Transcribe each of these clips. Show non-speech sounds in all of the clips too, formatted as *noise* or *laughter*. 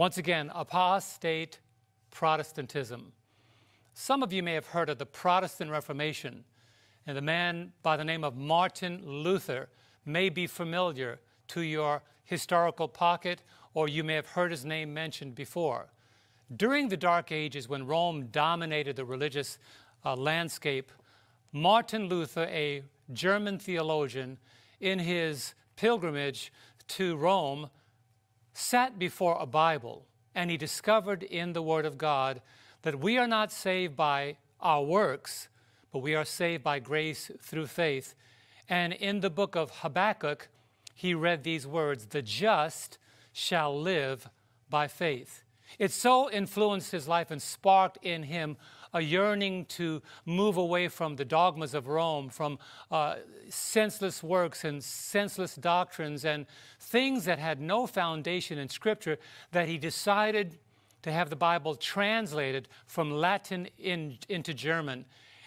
Once again, apostate Protestantism. Some of you may have heard of the Protestant Reformation, and the man by the name of Martin Luther may be familiar to your historical pocket, or you may have heard his name mentioned before. During the Dark Ages, when Rome dominated the religious uh, landscape, Martin Luther, a German theologian, in his pilgrimage to Rome, sat before a Bible and he discovered in the Word of God that we are not saved by our works, but we are saved by grace through faith. And in the book of Habakkuk, he read these words The just shall live by faith. It so influenced his life and sparked in him a yearning to move away from the dogmas of Rome, from uh, senseless works and senseless doctrines and things that had no foundation in Scripture, that he decided to have the Bible translated from Latin in, into German.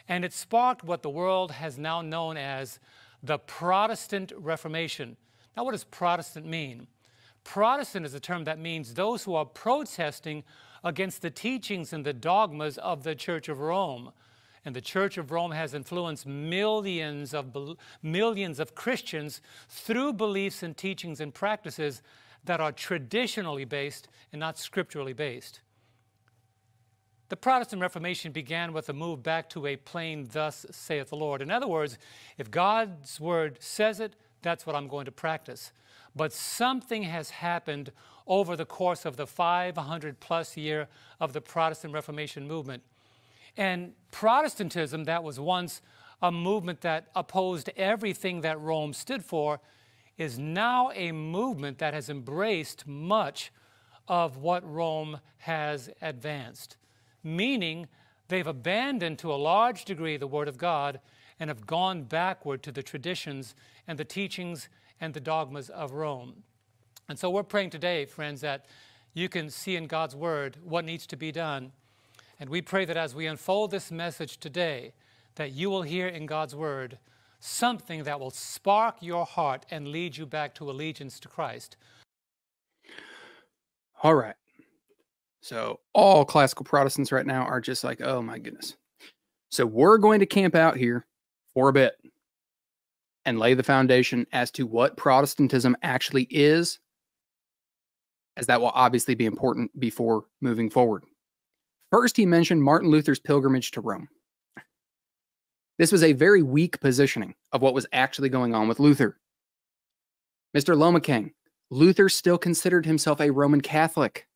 And it sparked what the world has now known as the Protestant Reformation. Now, what does Protestant mean? Protestant is a term that means those who are protesting against the teachings and the dogmas of the Church of Rome. And the Church of Rome has influenced millions of, millions of Christians through beliefs and teachings and practices that are traditionally based and not scripturally based. The Protestant Reformation began with a move back to a plain, thus saith the Lord. In other words, if God's word says it, that's what I'm going to practice. But something has happened over the course of the 500 plus year of the Protestant Reformation movement. And Protestantism, that was once a movement that opposed everything that Rome stood for, is now a movement that has embraced much of what Rome has advanced, meaning they've abandoned to a large degree the Word of God and have gone backward to the traditions and the teachings and the dogmas of Rome. And so we're praying today, friends, that you can see in God's Word what needs to be done. And we pray that as we unfold this message today, that you will hear in God's Word something that will spark your heart and lead you back to allegiance to Christ. All right. So, all classical Protestants right now are just like, oh my goodness. So, we're going to camp out here for a bit and lay the foundation as to what Protestantism actually is, as that will obviously be important before moving forward. First, he mentioned Martin Luther's pilgrimage to Rome. This was a very weak positioning of what was actually going on with Luther. Mr. Lomacang, Luther still considered himself a Roman Catholic.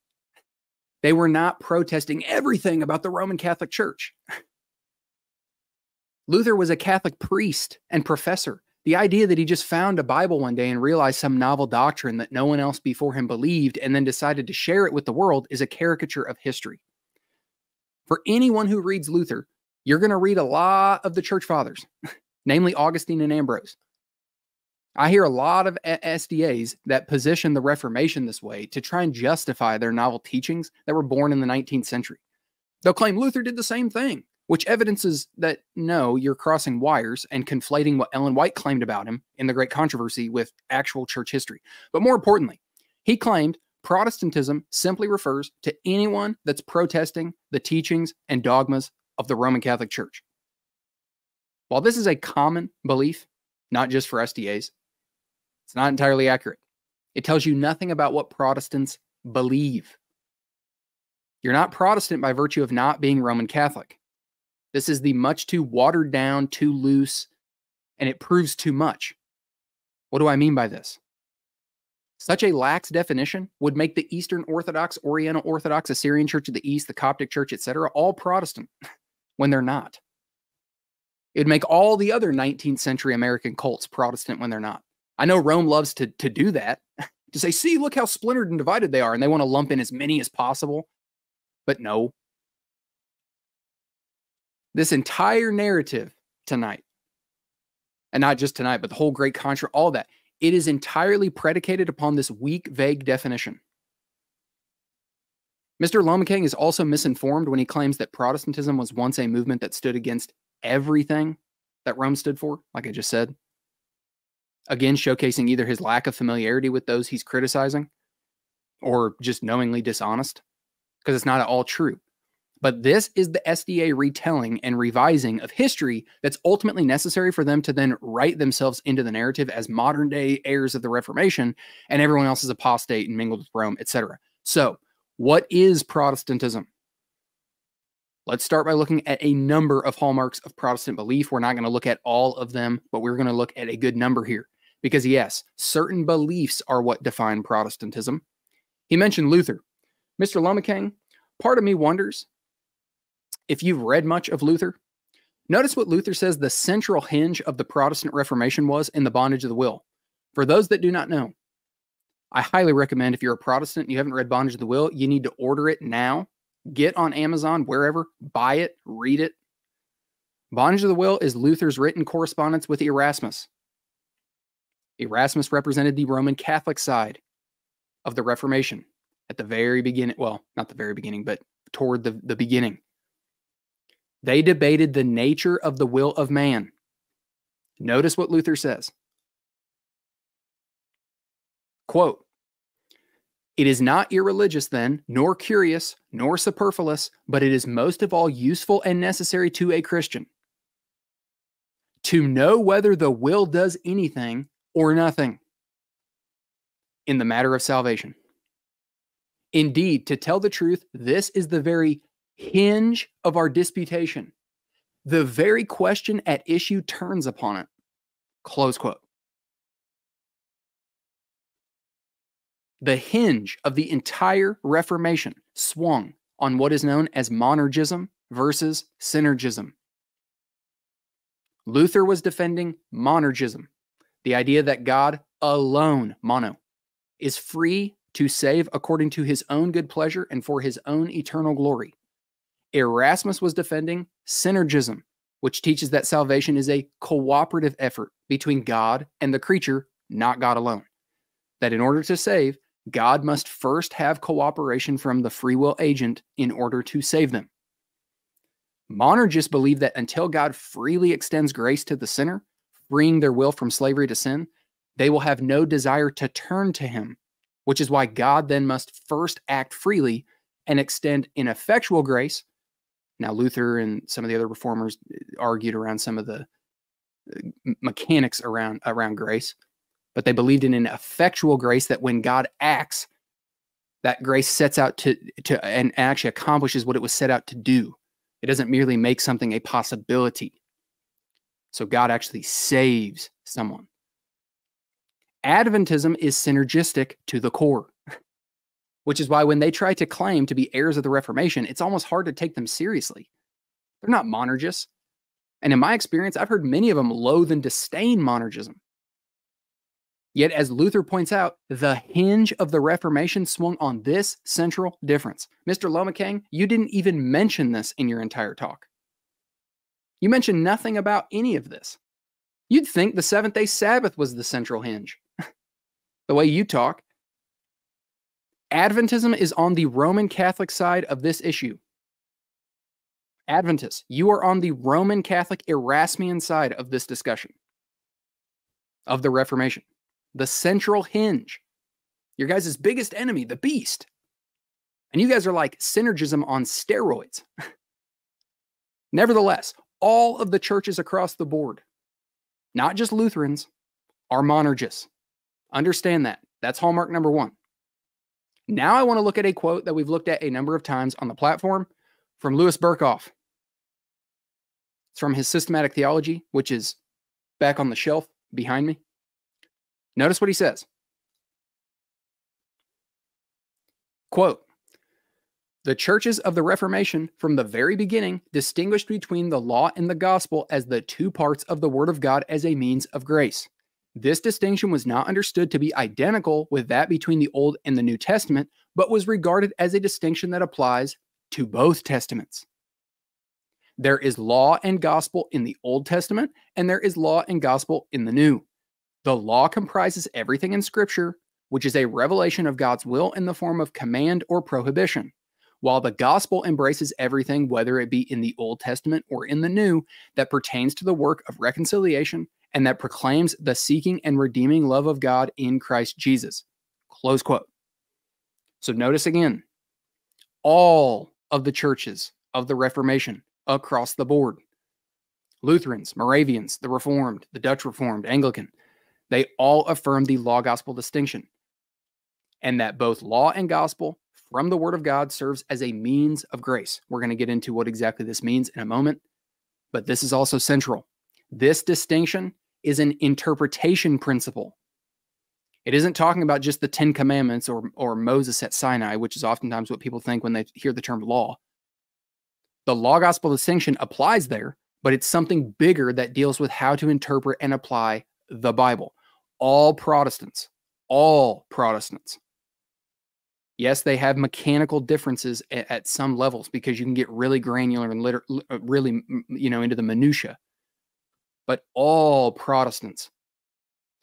They were not protesting everything about the Roman Catholic Church. *laughs* Luther was a Catholic priest and professor the idea that he just found a Bible one day and realized some novel doctrine that no one else before him believed and then decided to share it with the world is a caricature of history. For anyone who reads Luther, you're going to read a lot of the church fathers, *laughs* namely Augustine and Ambrose. I hear a lot of SDAs that position the Reformation this way to try and justify their novel teachings that were born in the 19th century. They'll claim Luther did the same thing which evidences that no, you're crossing wires and conflating what Ellen White claimed about him in the Great Controversy with actual church history. But more importantly, he claimed Protestantism simply refers to anyone that's protesting the teachings and dogmas of the Roman Catholic Church. While this is a common belief, not just for SDAs, it's not entirely accurate. It tells you nothing about what Protestants believe. You're not Protestant by virtue of not being Roman Catholic. This is the much too watered down, too loose, and it proves too much. What do I mean by this? Such a lax definition would make the Eastern Orthodox, Oriental Orthodox, Assyrian Church of the East, the Coptic Church, etc., all Protestant *laughs* when they're not. It would make all the other 19th century American cults Protestant when they're not. I know Rome loves to, to do that, *laughs* to say, see, look how splintered and divided they are, and they want to lump in as many as possible. But no, this entire narrative tonight, and not just tonight, but the whole great contra, all that, it is entirely predicated upon this weak, vague definition. Mr. Lomacang is also misinformed when he claims that Protestantism was once a movement that stood against everything that Rome stood for, like I just said. Again, showcasing either his lack of familiarity with those he's criticizing, or just knowingly dishonest because it's not at all true. But this is the SDA retelling and revising of history that's ultimately necessary for them to then write themselves into the narrative as modern day heirs of the Reformation, and everyone else is apostate and mingled with Rome, etc. So, what is Protestantism? Let's start by looking at a number of hallmarks of Protestant belief. We're not going to look at all of them, but we're going to look at a good number here. Because, yes, certain beliefs are what define Protestantism. He mentioned Luther. Mr. Lomacang, part of me wonders if you've read much of Luther. Notice what Luther says the central hinge of the Protestant Reformation was in the bondage of the will. For those that do not know, I highly recommend if you're a Protestant and you haven't read Bondage of the Will, you need to order it now Get on Amazon, wherever, buy it, read it. Bondage of the Will is Luther's written correspondence with Erasmus. Erasmus represented the Roman Catholic side of the Reformation at the very beginning. Well, not the very beginning, but toward the, the beginning. They debated the nature of the will of man. Notice what Luther says. Quote it is not irreligious, then, nor curious, nor superfluous, but it is most of all useful and necessary to a Christian to know whether the will does anything or nothing in the matter of salvation. Indeed, to tell the truth, this is the very hinge of our disputation. The very question at issue turns upon it. Close quote. The hinge of the entire Reformation swung on what is known as monergism versus synergism. Luther was defending monergism, the idea that God alone, mono, is free to save according to his own good pleasure and for his own eternal glory. Erasmus was defending synergism, which teaches that salvation is a cooperative effort between God and the creature, not God alone. That in order to save, God must first have cooperation from the free will agent in order to save them. Monergists believe that until God freely extends grace to the sinner, freeing their will from slavery to sin, they will have no desire to turn to Him, which is why God then must first act freely and extend ineffectual grace. Now, Luther and some of the other reformers argued around some of the uh, mechanics around around grace but they believed in an effectual grace that when God acts, that grace sets out to, to and actually accomplishes what it was set out to do. It doesn't merely make something a possibility. So God actually saves someone. Adventism is synergistic to the core, which is why when they try to claim to be heirs of the Reformation, it's almost hard to take them seriously. They're not monergists. And in my experience, I've heard many of them loathe and disdain monergism. Yet, as Luther points out, the hinge of the Reformation swung on this central difference. Mr. Lomacang, you didn't even mention this in your entire talk. You mentioned nothing about any of this. You'd think the seventh day Sabbath was the central hinge. *laughs* the way you talk. Adventism is on the Roman Catholic side of this issue. Adventists, you are on the Roman Catholic Erasmian side of this discussion of the Reformation the central hinge, your guys' biggest enemy, the beast. And you guys are like synergism on steroids. *laughs* Nevertheless, all of the churches across the board, not just Lutherans, are monergists. Understand that. That's hallmark number one. Now I want to look at a quote that we've looked at a number of times on the platform from Louis Berkhof. It's from his systematic theology, which is back on the shelf behind me. Notice what he says. Quote The churches of the Reformation from the very beginning distinguished between the law and the gospel as the two parts of the Word of God as a means of grace. This distinction was not understood to be identical with that between the Old and the New Testament, but was regarded as a distinction that applies to both testaments. There is law and gospel in the Old Testament, and there is law and gospel in the New. The law comprises everything in Scripture, which is a revelation of God's will in the form of command or prohibition, while the gospel embraces everything, whether it be in the Old Testament or in the New, that pertains to the work of reconciliation and that proclaims the seeking and redeeming love of God in Christ Jesus. Close quote. So notice again, all of the churches of the Reformation across the board Lutherans, Moravians, the Reformed, the Dutch Reformed, Anglican they all affirm the law gospel distinction and that both law and gospel from the word of God serves as a means of grace. We're going to get into what exactly this means in a moment, but this is also central. This distinction is an interpretation principle. It isn't talking about just the 10 commandments or or Moses at Sinai, which is oftentimes what people think when they hear the term law. The law gospel distinction applies there, but it's something bigger that deals with how to interpret and apply the Bible. All Protestants, all Protestants Yes, they have mechanical differences at, at, some levels because you can get really granular and liter- really, you know, into the minutia. But all Protestants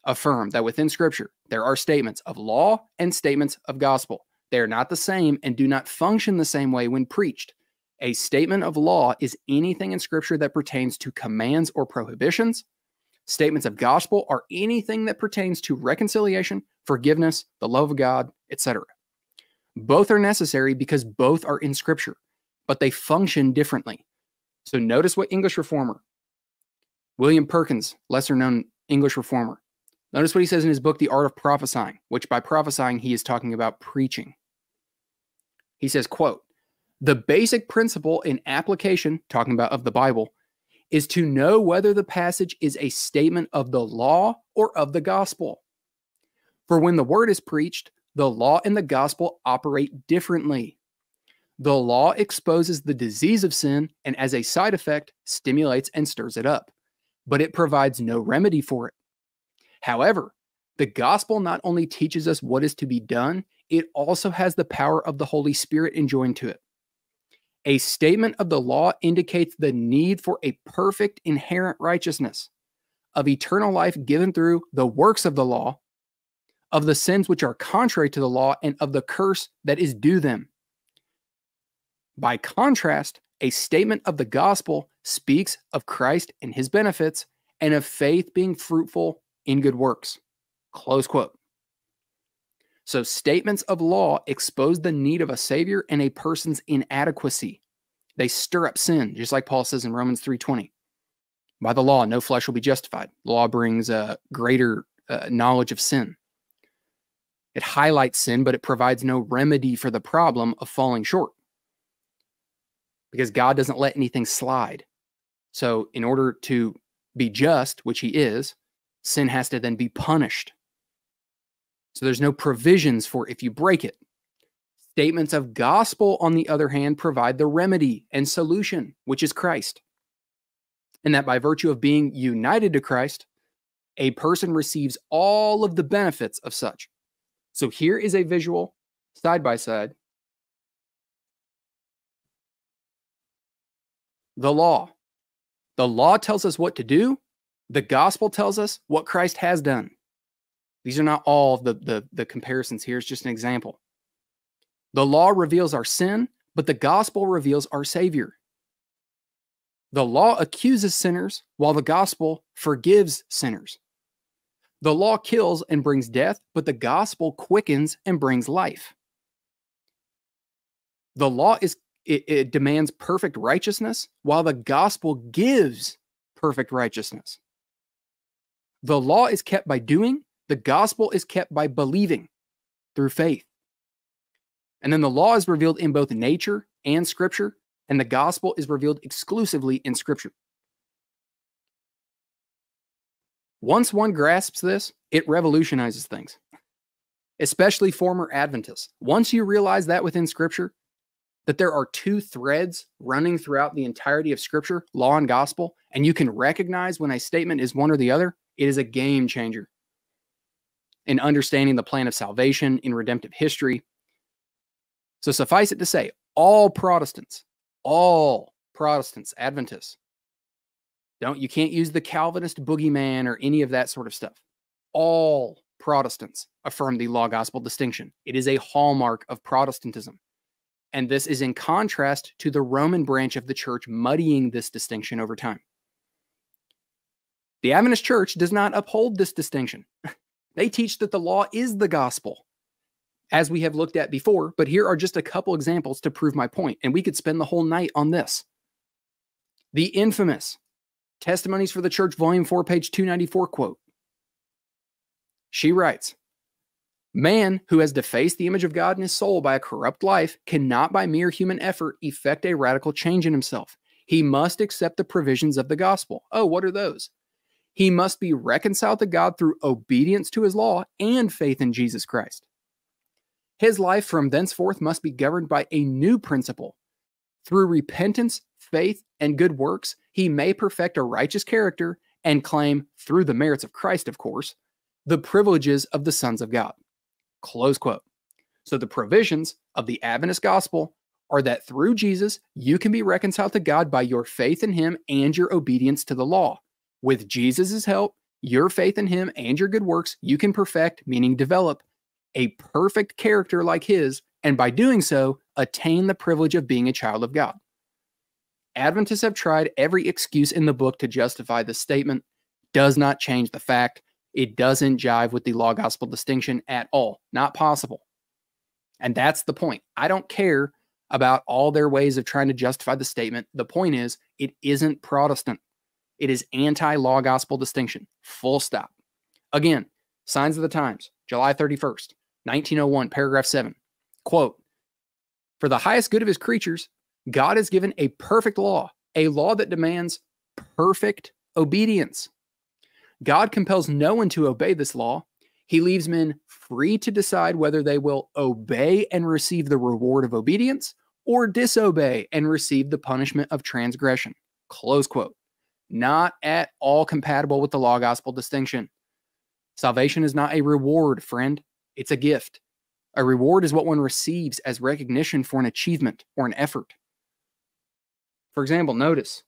affirm that within Scripture there are statements of law and statements of gospel. They are not the same and do not function the same way when preached. A statement of law is anything in Scripture that pertains to commands or prohibitions. Statements of gospel are anything that pertains to reconciliation, forgiveness, the love of God, etc. Both are necessary because both are in scripture, but they function differently. So notice what English reformer, William Perkins, lesser known English reformer, notice what he says in his book, The Art of Prophesying, which by prophesying, he is talking about preaching. He says, quote, the basic principle in application, talking about of the Bible, is to know whether the passage is a statement of the law or of the gospel. For when the word is preached, the law and the gospel operate differently. The law exposes the disease of sin and, as a side effect, stimulates and stirs it up, but it provides no remedy for it. However, the gospel not only teaches us what is to be done, it also has the power of the Holy Spirit enjoined to it. A statement of the law indicates the need for a perfect inherent righteousness of eternal life given through the works of the law of the sins which are contrary to the law, and of the curse that is due them. By contrast, a statement of the gospel speaks of Christ and his benefits and of faith being fruitful in good works. Close quote. So, statements of law expose the need of a savior and a person's inadequacy. They stir up sin, just like Paul says in Romans 3:20. By the law, no flesh will be justified. The law brings a greater uh, knowledge of sin. It highlights sin, but it provides no remedy for the problem of falling short. Because God doesn't let anything slide. So, in order to be just, which He is, sin has to then be punished. So, there's no provisions for if you break it. Statements of gospel, on the other hand, provide the remedy and solution, which is Christ. And that by virtue of being united to Christ, a person receives all of the benefits of such. So here is a visual side by side. The law. The law tells us what to do. The gospel tells us what Christ has done. These are not all the, the, the comparisons here. It's just an example. The law reveals our sin, but the gospel reveals our Savior. The law accuses sinners, while the gospel forgives sinners. The law kills and brings death, but the gospel quickens and brings life. The law is it, it, demands perfect righteousness, while the gospel gives perfect righteousness. The law is kept by doing, the gospel is kept by believing through faith. And then the law is revealed in both nature and scripture, and the gospel is revealed exclusively in scripture. Once one grasps this, it revolutionizes things, especially former Adventists. Once you realize that within Scripture, that there are two threads running throughout the entirety of Scripture, law and gospel, and you can recognize when a statement is one or the other, it is a game changer in understanding the plan of salvation in redemptive history. So suffice it to say, all Protestants, all Protestants, Adventists, don't you can't use the Calvinist boogeyman or any of that sort of stuff. All Protestants affirm the law gospel distinction. It is a hallmark of Protestantism. And this is in contrast to the Roman branch of the church muddying this distinction over time. The Adventist church does not uphold this distinction. *laughs* they teach that the law is the gospel. as we have looked at before, but here are just a couple examples to prove my point, and we could spend the whole night on this. The infamous Testimonies for the Church, Volume 4, page 294 quote. She writes, Man who has defaced the image of God in his soul by a corrupt life cannot, by mere human effort, effect a radical change in himself. He must accept the provisions of the gospel. Oh, what are those? He must be reconciled to God through obedience to his law and faith in Jesus Christ. His life from thenceforth must be governed by a new principle. Through repentance, faith, and good works, he may perfect a righteous character and claim, through the merits of Christ, of course, the privileges of the sons of God. Close quote. So the provisions of the Adventist gospel are that through Jesus, you can be reconciled to God by your faith in him and your obedience to the law. With Jesus' help, your faith in him and your good works, you can perfect, meaning develop, a perfect character like his, and by doing so, attain the privilege of being a child of God. Adventists have tried every excuse in the book to justify this statement, does not change the fact it doesn't jive with the law gospel distinction at all. Not possible. And that's the point. I don't care about all their ways of trying to justify the statement. The point is, it isn't Protestant. It is anti law gospel distinction. Full stop. Again, Signs of the Times, July 31st, 1901, paragraph 7. Quote For the highest good of his creatures, God has given a perfect law, a law that demands perfect obedience. God compels no one to obey this law. He leaves men free to decide whether they will obey and receive the reward of obedience or disobey and receive the punishment of transgression. Close quote. Not at all compatible with the law gospel distinction. Salvation is not a reward, friend, it's a gift. A reward is what one receives as recognition for an achievement or an effort. For example, notice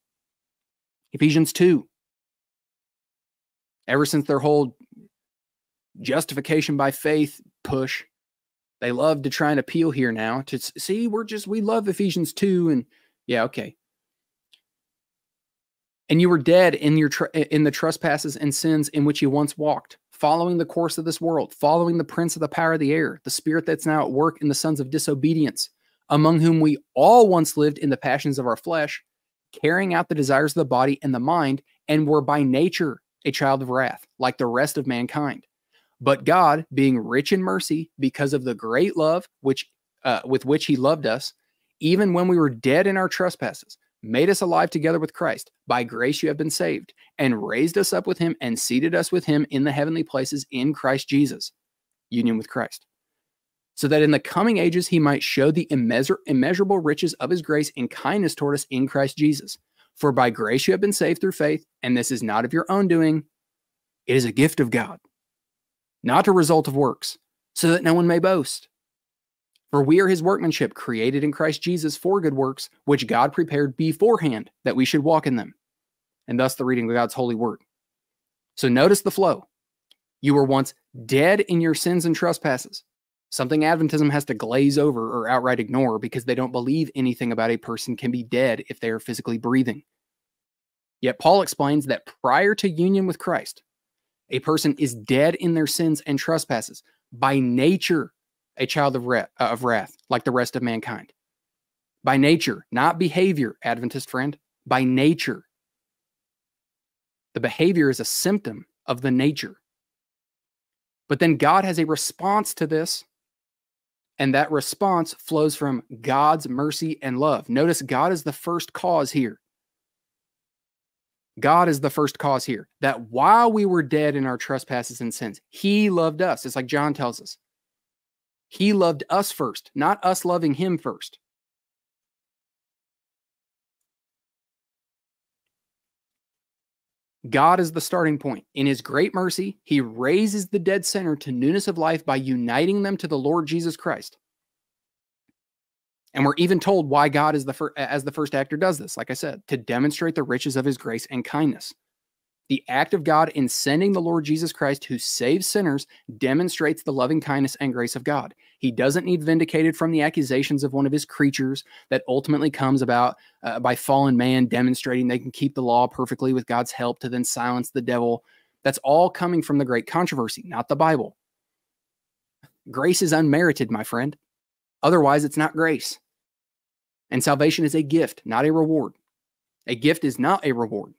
Ephesians 2 ever since their whole justification by faith push, they love to try and appeal here now to see we're just we love Ephesians 2 and yeah, okay. And you were dead in your in the trespasses and sins in which you once walked, following the course of this world, following the prince of the power of the air, the spirit that's now at work in the sons of disobedience, among whom we all once lived in the passions of our flesh, carrying out the desires of the body and the mind, and were by nature a child of wrath, like the rest of mankind. But God, being rich in mercy, because of the great love which uh, with which He loved us, even when we were dead in our trespasses, made us alive together with Christ. By grace you have been saved, and raised us up with Him, and seated us with Him in the heavenly places in Christ Jesus, union with Christ, so that in the coming ages He might show the immeasur- immeasurable riches of His grace and kindness toward us in Christ Jesus. For by grace you have been saved through faith, and this is not of your own doing. It is a gift of God, not a result of works, so that no one may boast. For we are his workmanship, created in Christ Jesus for good works, which God prepared beforehand that we should walk in them. And thus the reading of God's holy word. So notice the flow. You were once dead in your sins and trespasses, something Adventism has to glaze over or outright ignore because they don't believe anything about a person can be dead if they are physically breathing. Yet Paul explains that prior to union with Christ, a person is dead in their sins and trespasses, by nature, a child of wrath, uh, of wrath, like the rest of mankind. By nature, not behavior, Adventist friend, by nature. The behavior is a symptom of the nature. But then God has a response to this and that response flows from God's mercy and love. Notice God is the first cause here. God is the first cause here. That while we were dead in our trespasses and sins, He loved us. It's like John tells us. He loved us first, not us loving Him first. God is the starting point. In his great mercy, he raises the dead sinner to newness of life by uniting them to the Lord Jesus Christ. And we're even told why God is the fir- as the first actor does this, like I said, to demonstrate the riches of his grace and kindness. The act of God in sending the Lord Jesus Christ, who saves sinners, demonstrates the loving kindness and grace of God. He doesn't need vindicated from the accusations of one of his creatures that ultimately comes about uh, by fallen man demonstrating they can keep the law perfectly with God's help to then silence the devil. That's all coming from the great controversy, not the Bible. Grace is unmerited, my friend. Otherwise, it's not grace. And salvation is a gift, not a reward. A gift is not a reward.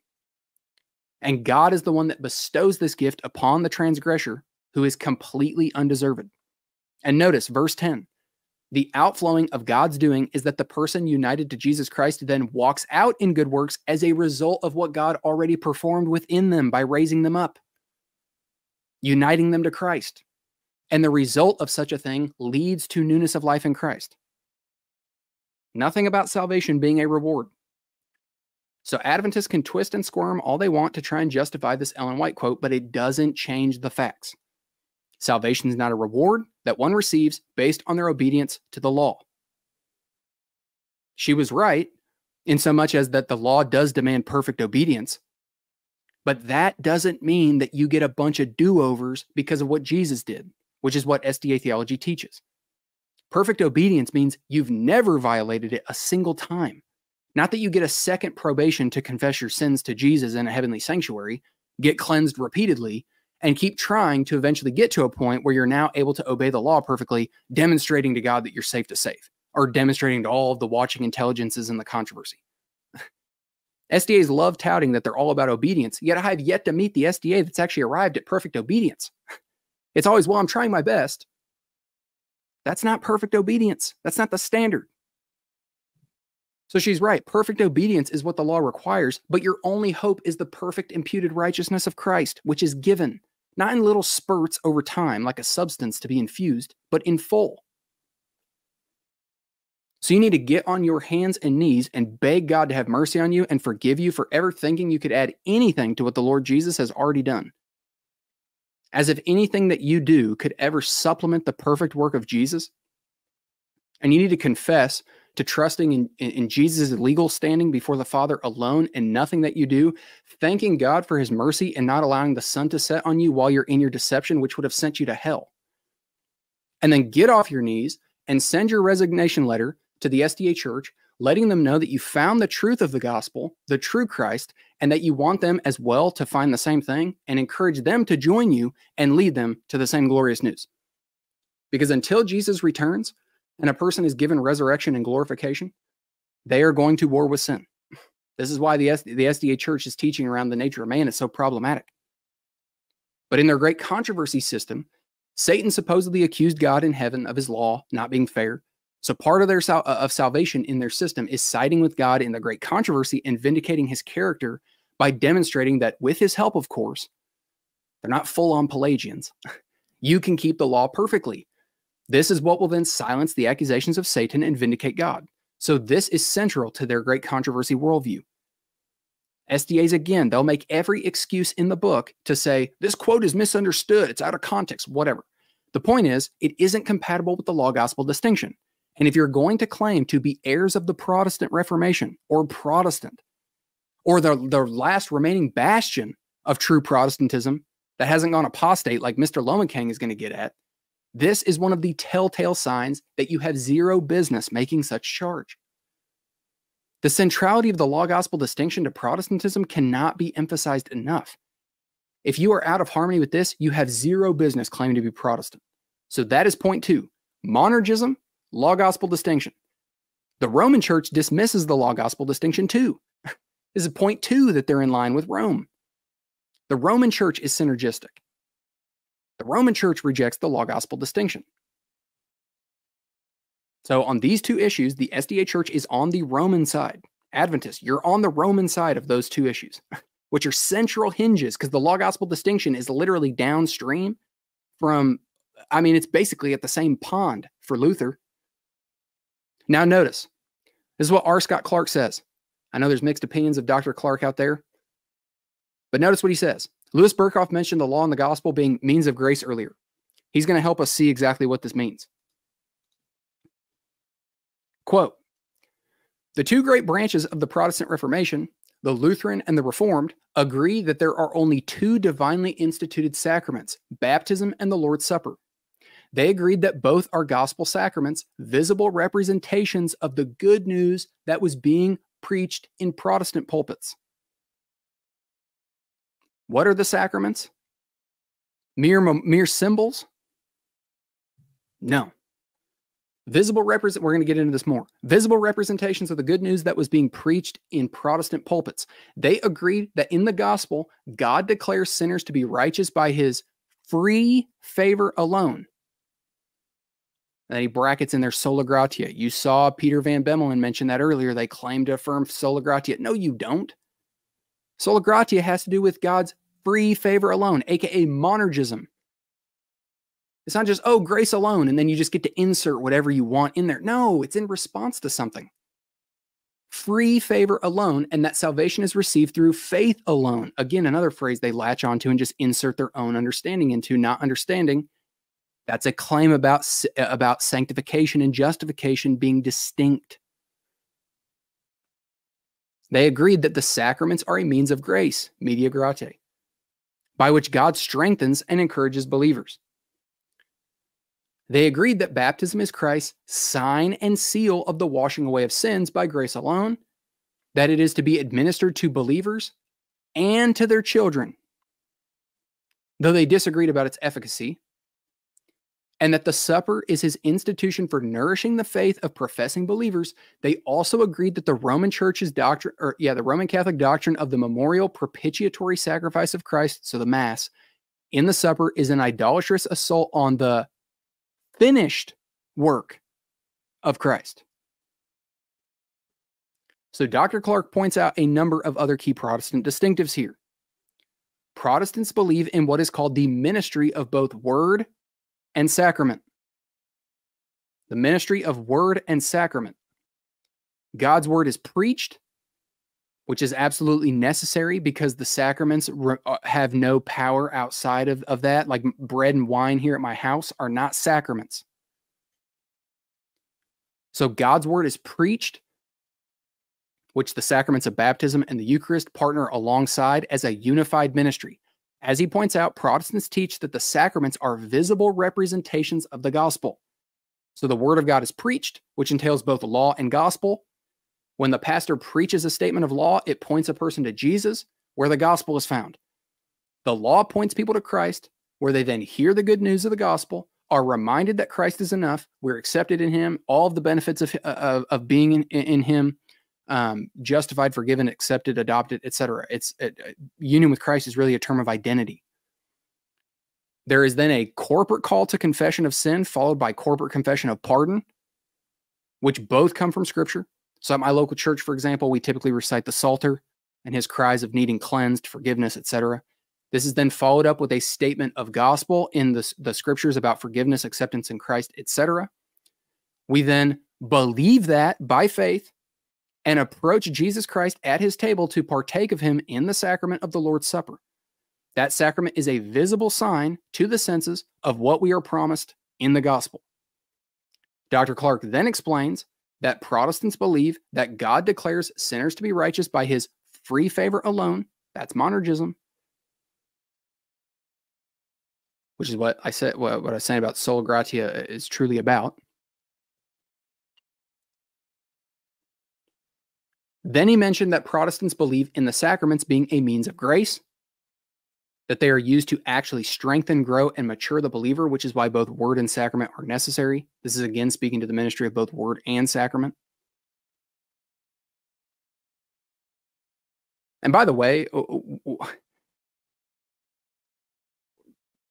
And God is the one that bestows this gift upon the transgressor who is completely undeserved. And notice verse 10 the outflowing of God's doing is that the person united to Jesus Christ then walks out in good works as a result of what God already performed within them by raising them up, uniting them to Christ. And the result of such a thing leads to newness of life in Christ. Nothing about salvation being a reward. So Adventists can twist and squirm all they want to try and justify this Ellen White quote, but it doesn't change the facts. Salvation is not a reward that one receives based on their obedience to the law. She was right in so much as that the law does demand perfect obedience, but that doesn't mean that you get a bunch of do overs because of what Jesus did, which is what SDA theology teaches. Perfect obedience means you've never violated it a single time. Not that you get a second probation to confess your sins to Jesus in a heavenly sanctuary, get cleansed repeatedly, and keep trying to eventually get to a point where you're now able to obey the law perfectly, demonstrating to God that you're safe to save, or demonstrating to all of the watching intelligences in the controversy. *laughs* SDAs love touting that they're all about obedience, yet I have yet to meet the SDA that's actually arrived at perfect obedience. *laughs* It's always, well, I'm trying my best. That's not perfect obedience. That's not the standard. So she's right. Perfect obedience is what the law requires, but your only hope is the perfect imputed righteousness of Christ, which is given, not in little spurts over time like a substance to be infused, but in full. So you need to get on your hands and knees and beg God to have mercy on you and forgive you for ever thinking you could add anything to what the Lord Jesus has already done. As if anything that you do could ever supplement the perfect work of Jesus. And you need to confess to trusting in, in, Jesus' legal standing before the Father alone and nothing that you do, thanking God for his mercy and not allowing the sun to set on you while you're in your deception, which would have sent you to hell. And then get off your knees and send your resignation letter to the SDA church, letting them know that you found the truth of the gospel, the true Christ, and that you want them as well to find the same thing and encourage them to join you and lead them to the same glorious news. Because until Jesus returns, and a person is given resurrection and glorification, they are going to war with sin. This is why the, S- the SDA church is teaching around the nature of man is so problematic. But in their great controversy system, Satan supposedly accused God in heaven of his law not being fair. So part of their sal- uh, of salvation in their system is siding with God in the great controversy and vindicating his character by demonstrating that with his help, of course, they're not full on Pelagians. *laughs* you can keep the law perfectly. This is what will then silence the accusations of Satan and vindicate God. So, this is central to their great controversy worldview. SDAs, again, they'll make every excuse in the book to say, this quote is misunderstood, it's out of context, whatever. The point is, it isn't compatible with the law gospel distinction. And if you're going to claim to be heirs of the Protestant Reformation or Protestant, or the, the last remaining bastion of true Protestantism that hasn't gone apostate like Mr. Lomacang is going to get at, this is one of the telltale signs that you have zero business making such charge. The centrality of the law gospel distinction to Protestantism cannot be emphasized enough. If you are out of harmony with this, you have zero business claiming to be Protestant. So that is point two monergism, law gospel distinction. The Roman church dismisses the law gospel distinction too. *laughs* this is point two that they're in line with Rome. The Roman church is synergistic. The Roman church rejects the law gospel distinction. So, on these two issues, the SDA church is on the Roman side. Adventists, you're on the Roman side of those two issues, *laughs* which are central hinges because the law gospel distinction is literally downstream from, I mean, it's basically at the same pond for Luther. Now, notice this is what R. Scott Clark says. I know there's mixed opinions of Dr. Clark out there, but notice what he says. Louis Berkhof mentioned the law and the gospel being means of grace earlier. He's going to help us see exactly what this means. Quote The two great branches of the Protestant Reformation, the Lutheran and the Reformed, agree that there are only two divinely instituted sacraments baptism and the Lord's Supper. They agreed that both are gospel sacraments, visible representations of the good news that was being preached in Protestant pulpits. What are the sacraments? Mere, mere symbols? No. Visible represent we're going to get into this more. Visible representations of the good news that was being preached in Protestant pulpits. They agreed that in the gospel, God declares sinners to be righteous by his free favor alone. And he brackets in there sola gratia. You saw Peter Van Bemmelen mention that earlier. They claim to affirm sola gratia. No, you don't. Sola gratia has to do with God's free favor alone, aka monergism. It's not just, oh, grace alone, and then you just get to insert whatever you want in there. No, it's in response to something. Free favor alone, and that salvation is received through faith alone. Again, another phrase they latch onto and just insert their own understanding into, not understanding. That's a claim about, about sanctification and justification being distinct. They agreed that the sacraments are a means of grace, media gratiae, by which God strengthens and encourages believers. They agreed that baptism is Christ's sign and seal of the washing away of sins by grace alone, that it is to be administered to believers and to their children. Though they disagreed about its efficacy, and that the supper is his institution for nourishing the faith of professing believers, they also agreed that the Roman Church's doctrine, or yeah, the Roman Catholic doctrine of the memorial propitiatory sacrifice of Christ, so the Mass, in the supper is an idolatrous assault on the finished work of Christ. So Dr. Clark points out a number of other key Protestant distinctives here. Protestants believe in what is called the ministry of both word and sacrament. The ministry of word and sacrament. God's word is preached, which is absolutely necessary because the sacraments uh, have no power outside of, of that. Like bread and wine here at my house are not sacraments. So God's word is preached, which the sacraments of baptism and the Eucharist partner alongside as a unified ministry. As he points out, Protestants teach that the sacraments are visible representations of the gospel. So the word of God is preached, which entails both law and gospel, when the pastor preaches a statement of law, it points a person to Jesus, where the gospel is found. The law points people to Christ, where they then hear the good news of the gospel, are reminded that Christ is enough, we're accepted in Him, all of the benefits of of, of being in, in Him, um, justified, forgiven, accepted, adopted, etc. It's it, uh, union with Christ is really a term of identity. There is then a corporate call to confession of sin, followed by corporate confession of pardon, which both come from Scripture. So at my local church, for example, we typically recite the Psalter and his cries of needing cleansed, forgiveness, etc. This is then followed up with a statement of gospel in the, the scriptures about forgiveness, acceptance in Christ, etc. We then believe that by faith and approach Jesus Christ at his table to partake of him in the sacrament of the Lord's Supper. That sacrament is a visible sign to the senses of what we are promised in the gospel. Dr. Clark then explains that Protestants believe that God declares sinners to be righteous by his free favor alone. That's monergism. Which is what I said, what, I was saying about sola gratia is truly about. Then he mentioned that Protestants believe in the sacraments being a means of grace, that they are used to actually strengthen, grow, and mature the believer, which is why both word and sacrament are necessary. This is again speaking to the ministry of both word and sacrament. And by the way,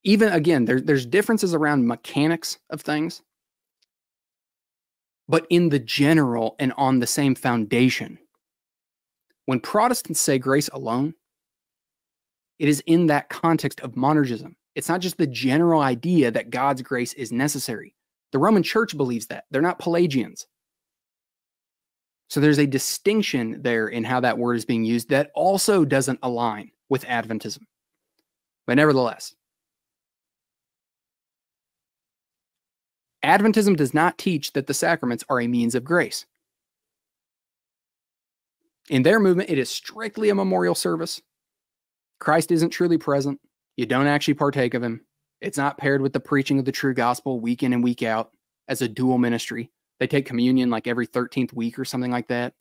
even again, there, there's differences around mechanics of things, but in the general and on the same foundation. When Protestants say grace alone, it is in that context of monergism. It's not just the general idea that God's grace is necessary. The Roman church believes that. They're not Pelagians. So there's a distinction there in how that word is being used that also doesn't align with Adventism. But nevertheless, Adventism does not teach that the sacraments are a means of grace. In their movement, it is strictly a memorial service Christ isn't truly present. You don't actually partake of him. It's not paired with the preaching of the true gospel week in and week out as a dual ministry. They take communion like every 13th week or something like that.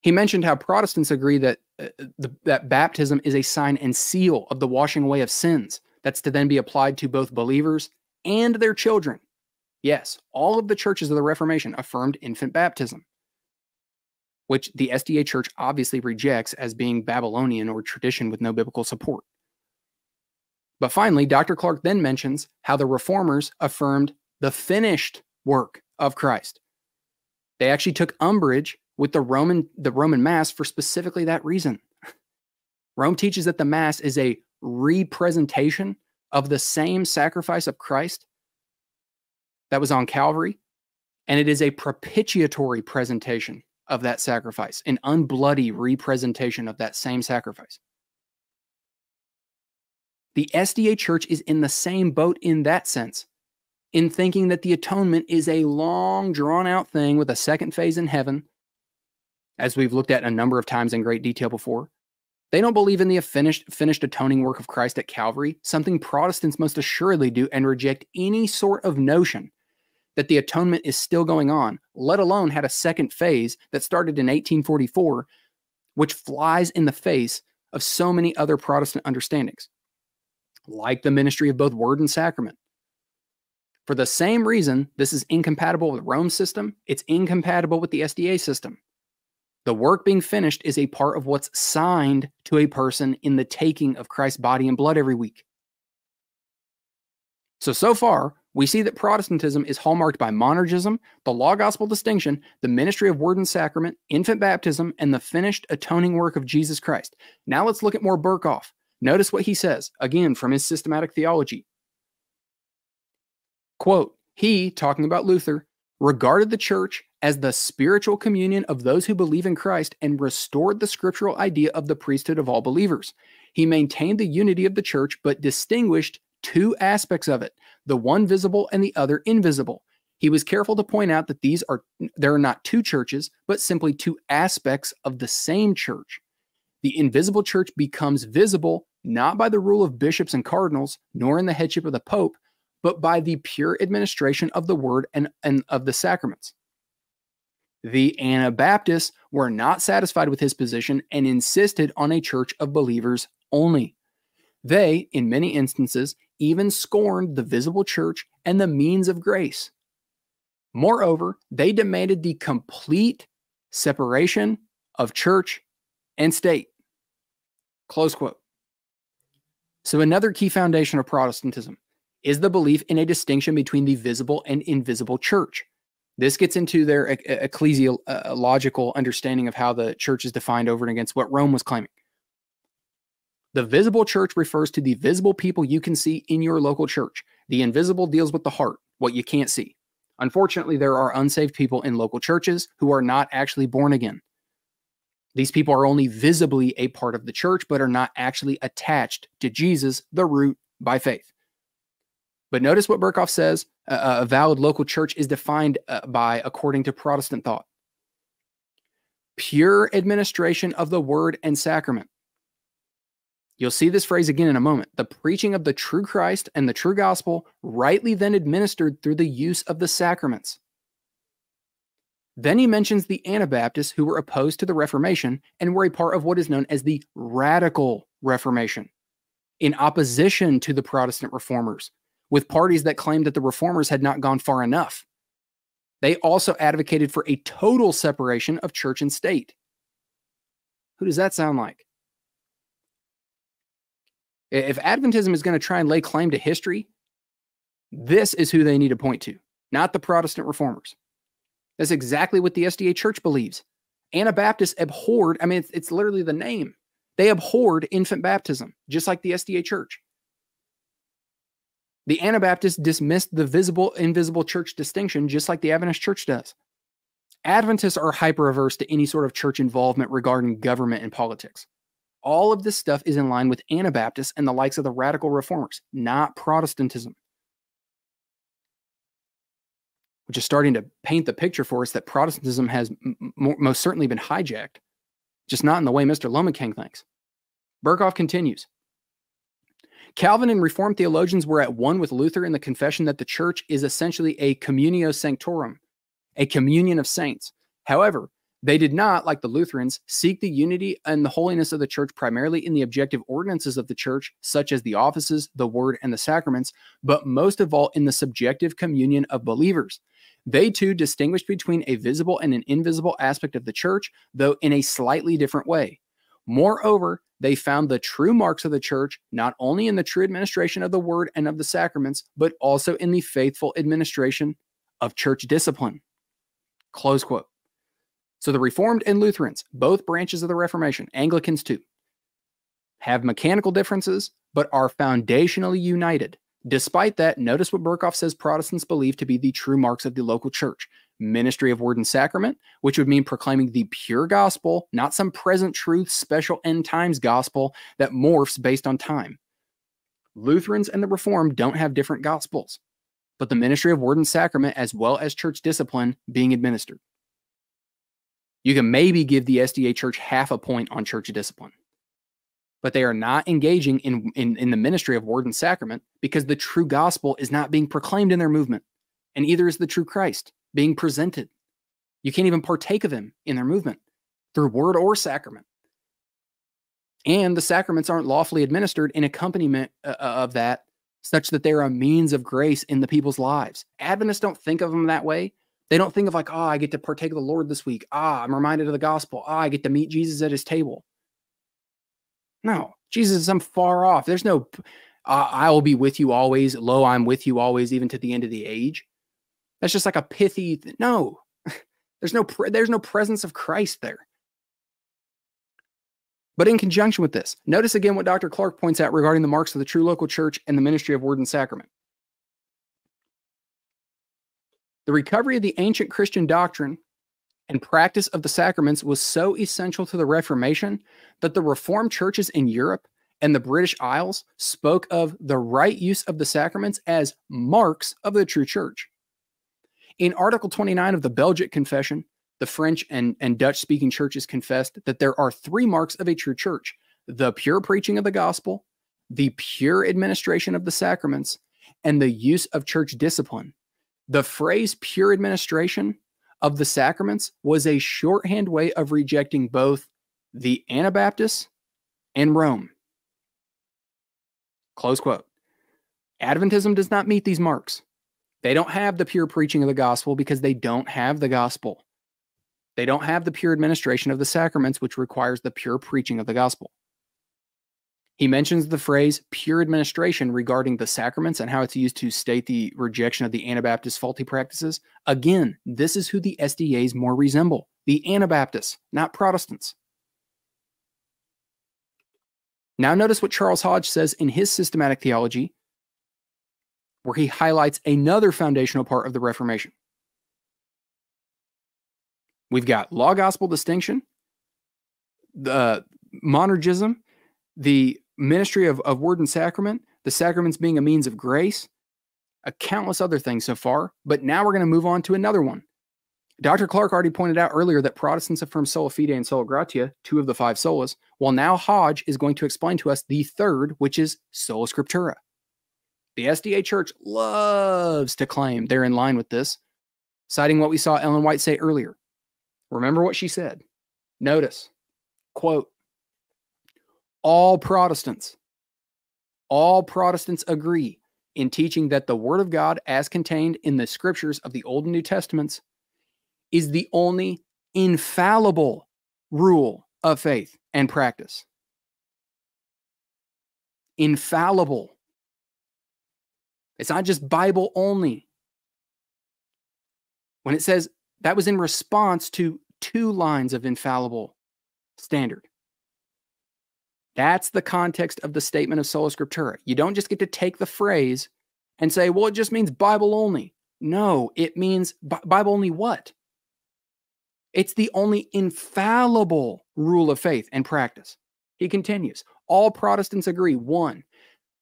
He mentioned how Protestants agree that uh, the, that baptism is a sign and seal of the washing away of sins that's to then be applied to both believers and their children. Yes, all of the churches of the Reformation affirmed infant baptism, which the SDA Church obviously rejects as being Babylonian or tradition with no biblical support. But finally, Dr. Clark then mentions how the reformers affirmed the finished work of Christ. They actually took umbrage with the Roman the Roman Mass for specifically that reason. *laughs* Rome teaches that the Mass is a representation of the same sacrifice of Christ that was on Calvary, and it is a propitiatory presentation of that sacrifice, an unbloody representation of that same sacrifice. The SDA church is in the same boat in that sense, in thinking that the atonement is a long, drawn out thing with a second phase in heaven, as we've looked at a number of times in great detail before. They don't believe in the finished, finished atoning work of Christ at Calvary, something Protestants most assuredly do, and reject any sort of notion that the atonement is still going on, let alone had a second phase that started in 1844, which flies in the face of so many other Protestant understandings like the ministry of both word and sacrament. For the same reason, this is incompatible with Rome's system, it's incompatible with the SDA system. The work being finished is a part of what's signed to a person in the taking of Christ's body and blood every week. So, so far, we see that Protestantism is hallmarked by monergism, the law gospel distinction, the ministry of word and sacrament, infant baptism, and the finished atoning work of Jesus Christ. Now let's look at more Berkhof. Notice what he says, again from his systematic theology. Quote, he, talking about Luther, regarded the church as the spiritual communion of those who believe in Christ and restored the scriptural idea of the priesthood of all believers. He maintained the unity of the church, but distinguished two aspects of it the one visible and the other invisible. He was careful to point out that these are there are not two churches, but simply two aspects of the same church. The invisible church becomes visible not by the rule of bishops and cardinals, nor in the headship of the pope, but by the pure administration of the word and, and of the sacraments. The Anabaptists were not satisfied with his position and insisted on a church of believers only. They, in many instances, even scorned the visible church and the means of grace. Moreover, they demanded the complete separation of church and state. Close quote. So, another key foundation of Protestantism is the belief in a distinction between the visible and invisible church. This gets into their ecclesiological understanding of how the church is defined over and against what Rome was claiming. The visible church refers to the visible people you can see in your local church. The invisible deals with the heart, what you can't see. Unfortunately, there are unsaved people in local churches who are not actually born again. These people are only visibly a part of the church, but are not actually attached to Jesus, the root, by faith. But notice what Berkhof says a valid local church is defined uh, by according to Protestant thought pure administration of the word and sacrament. You'll see this phrase again in a moment. The preaching of the true Christ and the true gospel, rightly then administered through the use of the sacraments. Then he mentions the Anabaptists who were opposed to the Reformation and were a part of what is known as the Radical Reformation, in opposition to the Protestant reformers, with parties that claimed that the reformers had not gone far enough. They also advocated for a total separation of church and state. Who does that sound like? If Adventism is going to try and lay claim to history, this is who they need to point to, not the Protestant reformers. That's exactly what the SDA church believes. Anabaptists abhorred, I mean, it's, it's literally the name. They abhorred infant baptism, just like the SDA church. The Anabaptists dismissed the visible invisible church distinction, just like the Adventist church does. Adventists are hyper averse to any sort of church involvement regarding government and politics. All of this stuff is in line with Anabaptists and the likes of the radical reformers, not Protestantism which is starting to paint the picture for us that Protestantism has most certainly been hijacked, just not in the way Mr. Lomacang thinks. Berkhof continues. Calvin and Reformed theologians were at one with Luther in the confession that the church is essentially a communio sanctorum, a communion of saints. However, They did not, like the Lutherans, seek the unity and the holiness of the church primarily in the objective ordinances of the church, such as the offices, the word, and the sacraments, but most of all in the subjective communion of believers. They too distinguished between a visible and an invisible aspect of the church, though in a slightly different way. Moreover, they found the true marks of the church not only in the true administration of the word and of the sacraments, but also in the faithful administration of church discipline. Close quote. So the Reformed and Lutherans, both branches of the Reformation, Anglicans too, have mechanical differences, but are foundationally united. Despite that, notice what Berkhof says Protestants believe to be the true marks of the local church ministry of word and sacrament, which would mean proclaiming the pure gospel, not some present truth, special end times gospel that morphs based on time. Lutherans and the Reformed don't have different gospels, but the ministry of word and sacrament, as well as church discipline, being administered. You can maybe give the SDA church half a point on church discipline. But they are not engaging in, in, in the ministry of word and sacrament because the true gospel is not being proclaimed in their movement, and either is the true Christ being presented. You can't even partake of him in their movement through word or sacrament. And the sacraments aren't lawfully administered in accompaniment uh, uh, of that, such that they're a means of grace in the people's lives. Adventists don't think of them that way. They don't think of like, oh, I get to partake of the Lord this week. Ah, I'm reminded of the gospel. Ah, I get to meet Jesus at his table. No, Jesus is I'm far off. There's no, uh, I will be with you always. Lo, I'm with you always, even to the end of the age. That's just like a pithy. Th- no, *laughs* there's no there's no presence of Christ there. But in conjunction with this, notice again what Dr. Clark points out regarding the marks of the true local church and the ministry of word and sacrament. The recovery of the ancient Christian doctrine and practice of the sacraments was so essential to the Reformation that the Reformed churches in Europe and the British Isles spoke of the right use of the sacraments as marks of the true church. In Article 29 of the Belgic Confession, the French and, and Dutch speaking churches confessed that there are three marks of a true church the pure preaching of the gospel, the pure administration of the sacraments, and the use of church discipline. The phrase pure administration of the sacraments was a shorthand way of rejecting both the Anabaptists and Rome. Close quote. Adventism does not meet these marks. They don't have the pure preaching of the gospel because they don't have the gospel. They don't have the pure administration of the sacraments, which requires the pure preaching of the gospel. He mentions the phrase pure administration regarding the sacraments and how it's used to state the rejection of the Anabaptist faulty practices. Again, this is who the SDAs more resemble the Anabaptists, not Protestants. Now, notice what Charles Hodge says in his systematic theology, where he highlights another foundational part of the Reformation. We've got law gospel distinction, the monergism, the ministry of, of word and sacrament, the sacraments being a means of grace, a countless other things so far. But now we're going to move on to another one. Dr. Clark already pointed out earlier that Protestants affirm sola fide and sola gratia, two of the five solas, while now Hodge is going to explain to us the third, which is sola scriptura. The SDA Church loves to claim they're in line with this, citing what we saw Ellen White say earlier. Remember what she said. Notice, quote, all Protestants, all Protestants agree in teaching that the Word of God, as contained in the scriptures of the Old and New Testaments, is the only infallible rule of faith and practice. Infallible. It's not just Bible only. When it says that was in response to two lines of infallible standard. That's the context of the statement of sola scriptura. You don't just get to take the phrase and say, well, it just means Bible only. No, it means Bible only what? It's the only infallible rule of faith and practice. He continues All Protestants agree one,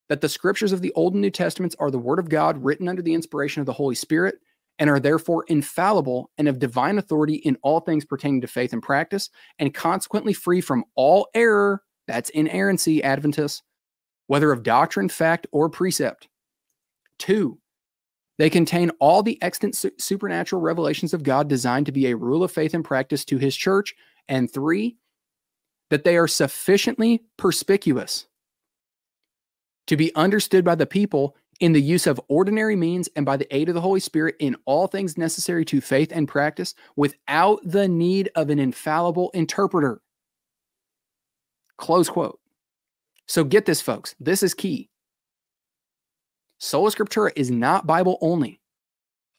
that the scriptures of the Old and New Testaments are the Word of God written under the inspiration of the Holy Spirit and are therefore infallible and of divine authority in all things pertaining to faith and practice, and consequently free from all error that's inerrancy, Adventists, whether of doctrine, fact, or precept. Two, They contain all the extant su- supernatural revelations of God designed to be a rule of faith and practice to his church. And three, that they are sufficiently perspicuous to be understood by the people in the use of ordinary means and by the aid of the Holy Spirit in all things necessary to faith and practice without the need of an infallible interpreter. Close quote. So get this, folks. This is key. Sola Scriptura is not Bible only.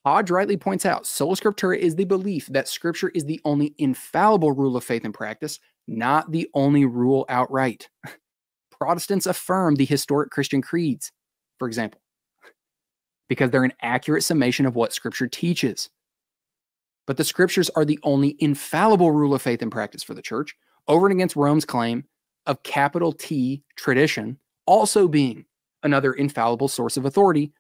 Hodge rightly points out Sola Scriptura is the belief that Scripture is the only infallible rule of faith and practice, not the only rule outright. *laughs* Protestants affirm the historic Christian creeds, for example, because they're an accurate summation of what Scripture teaches. But the Scriptures are the only infallible rule of faith and practice for the church, over and against Rome's claim of capital T tradition also being another infallible source of authority,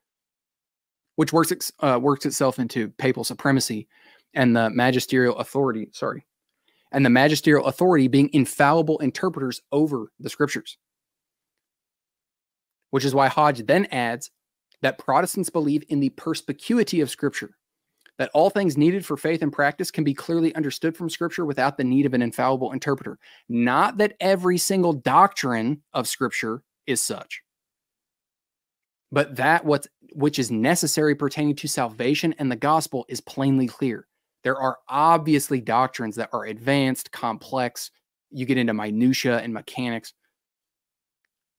which works uh, works itself into papal supremacy and the magisterial authority. Sorry, and the magisterial authority being infallible interpreters over the scriptures. Which is why Hodge then adds that Protestants believe in the perspicuity of Scripture, that all things needed for faith and practice can be clearly understood from Scripture without the need of an infallible interpreter. Not that every single doctrine of Scripture is such, but that what which is necessary pertaining to salvation and the gospel is plainly clear. There are obviously doctrines that are advanced, complex. You get into minutia and mechanics.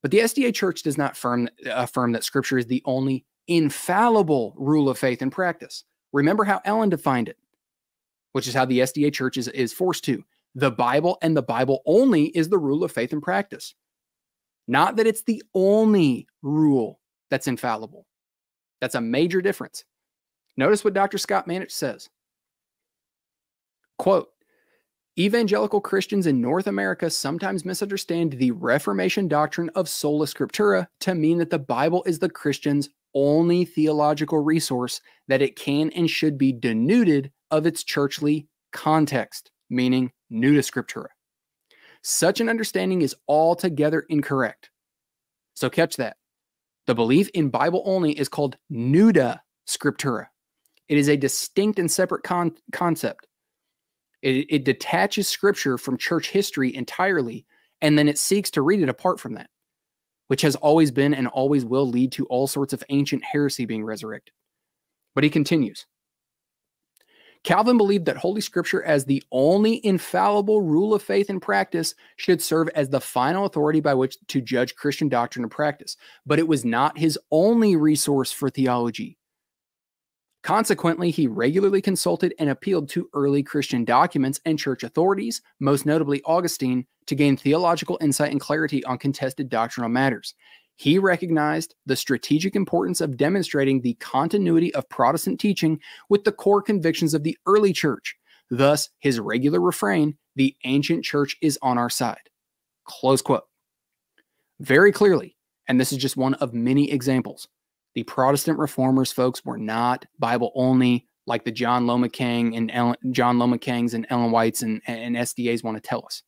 But the SDA Church does not affirm, affirm that Scripture is the only infallible rule of faith and practice. Remember how Ellen defined it, which is how the SDA Church is, is forced to. The Bible and the Bible only is the rule of faith and practice. Not that it's the only rule that's infallible. That's a major difference. Notice what Dr. Scott Manetsch says. Quote, Evangelical Christians in North America sometimes misunderstand the Reformation doctrine of sola scriptura to mean that the Bible is the Christian's only theological resource, that it can and should be denuded of its churchly context, meaning nuda scriptura. Such an understanding is altogether incorrect. So catch that. The belief in Bible only is called nuda scriptura. It is a distinct and separate con- concept. It, it detaches scripture from church history entirely, and then it seeks to read it apart from that, which has always been and always will lead to all sorts of ancient heresy being resurrected. But he continues Calvin believed that Holy Scripture, as the only infallible rule of faith and practice, should serve as the final authority by which to judge Christian doctrine and practice. But it was not his only resource for theology. Consequently, he regularly consulted and appealed to early Christian documents and church authorities, most notably Augustine, to gain theological insight and clarity on contested doctrinal matters. He recognized the strategic importance of demonstrating the continuity of Protestant teaching with the core convictions of the early church. Thus, his regular refrain, the ancient church is on our side. Close quote. Very clearly, and this is just one of many examples, the Protestant reformers, folks, were not Bible only like the John Loma Lomacang and Ellen, John Lomacangs and Ellen Whites and, and SDAs want to tell us.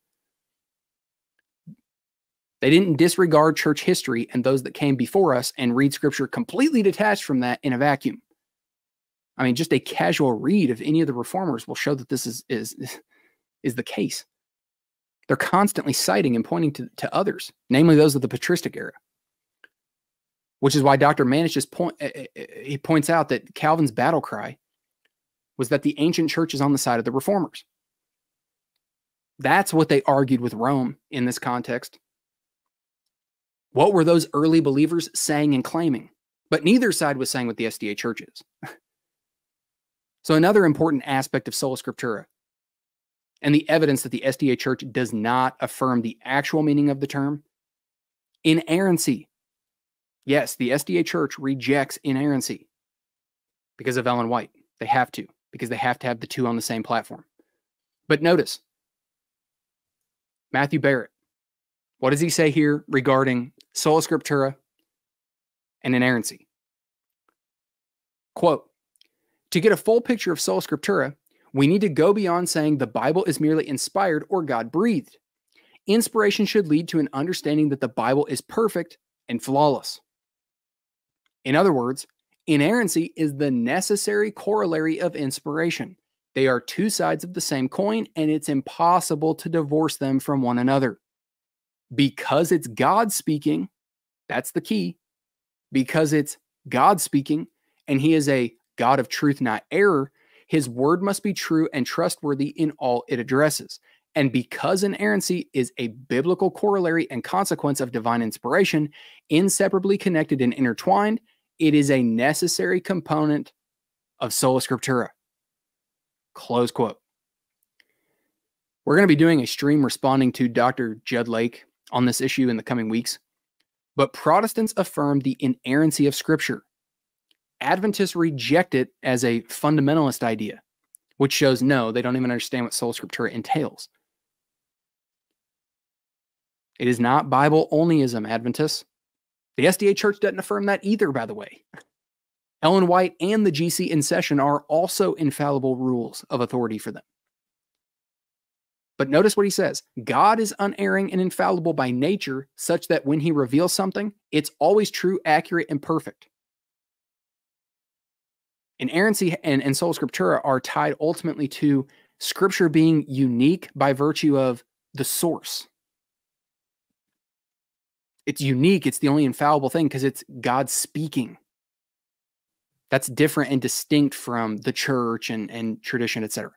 They didn't disregard church history and those that came before us and read scripture completely detached from that in a vacuum. I mean, just a casual read of any of the reformers will show that this is is *laughs* is the case. They're constantly citing and pointing to, to others, namely those of the patristic era. Which is why Dr. Manetsch just point eh, eh, eh, he points out that Calvin's battle cry was that the ancient church is on the side of the reformers. That's what they argued with Rome in this context. What were those early believers saying and claiming? But neither side was saying what the SDA church is. *laughs* so, another important aspect of Sola Scriptura and the evidence that the SDA church does not affirm the actual meaning of the term inerrancy. Yes, the SDA church rejects inerrancy because of Ellen White. They have to, because they have to have the two on the same platform. But notice Matthew Barrett, what does he say here regarding sola scriptura and inerrancy? Quote To get a full picture of sola scriptura, we need to go beyond saying the Bible is merely inspired or God breathed. Inspiration should lead to an understanding that the Bible is perfect and flawless. In other words, Inerrancy is the necessary corollary of inspiration. They are two sides of the same coin, and it's impossible to divorce them from one another. Because it's God speaking, that's the key. Because it's God speaking, and He is a God of truth, not error, His word must be true and trustworthy in all it addresses. And because inerrancy is a biblical corollary and consequence of divine inspiration, inseparably connected and intertwined, it is a necessary component of sola scriptura. Close quote. We're going to be doing a stream responding to Dr. Judd Lake on this issue in the coming weeks. But Protestants affirm the inerrancy of Scripture. Adventists reject it as a fundamentalist idea, which shows no, they don't even understand what sola scriptura entails. It is not Bible onlyism, Adventists. The SDA Church doesn't affirm that either, by the way. Ellen White and the GC in session are also infallible rules of authority for them. But notice what he says God is unerring and infallible by nature, such that when he reveals something, it's always true, accurate, and perfect. Inerrancy and, and sola scriptura are tied ultimately to scripture being unique by virtue of the source. It's unique, it's the only infallible thing because it's God speaking. That's different and distinct from the church and, and tradition, etc.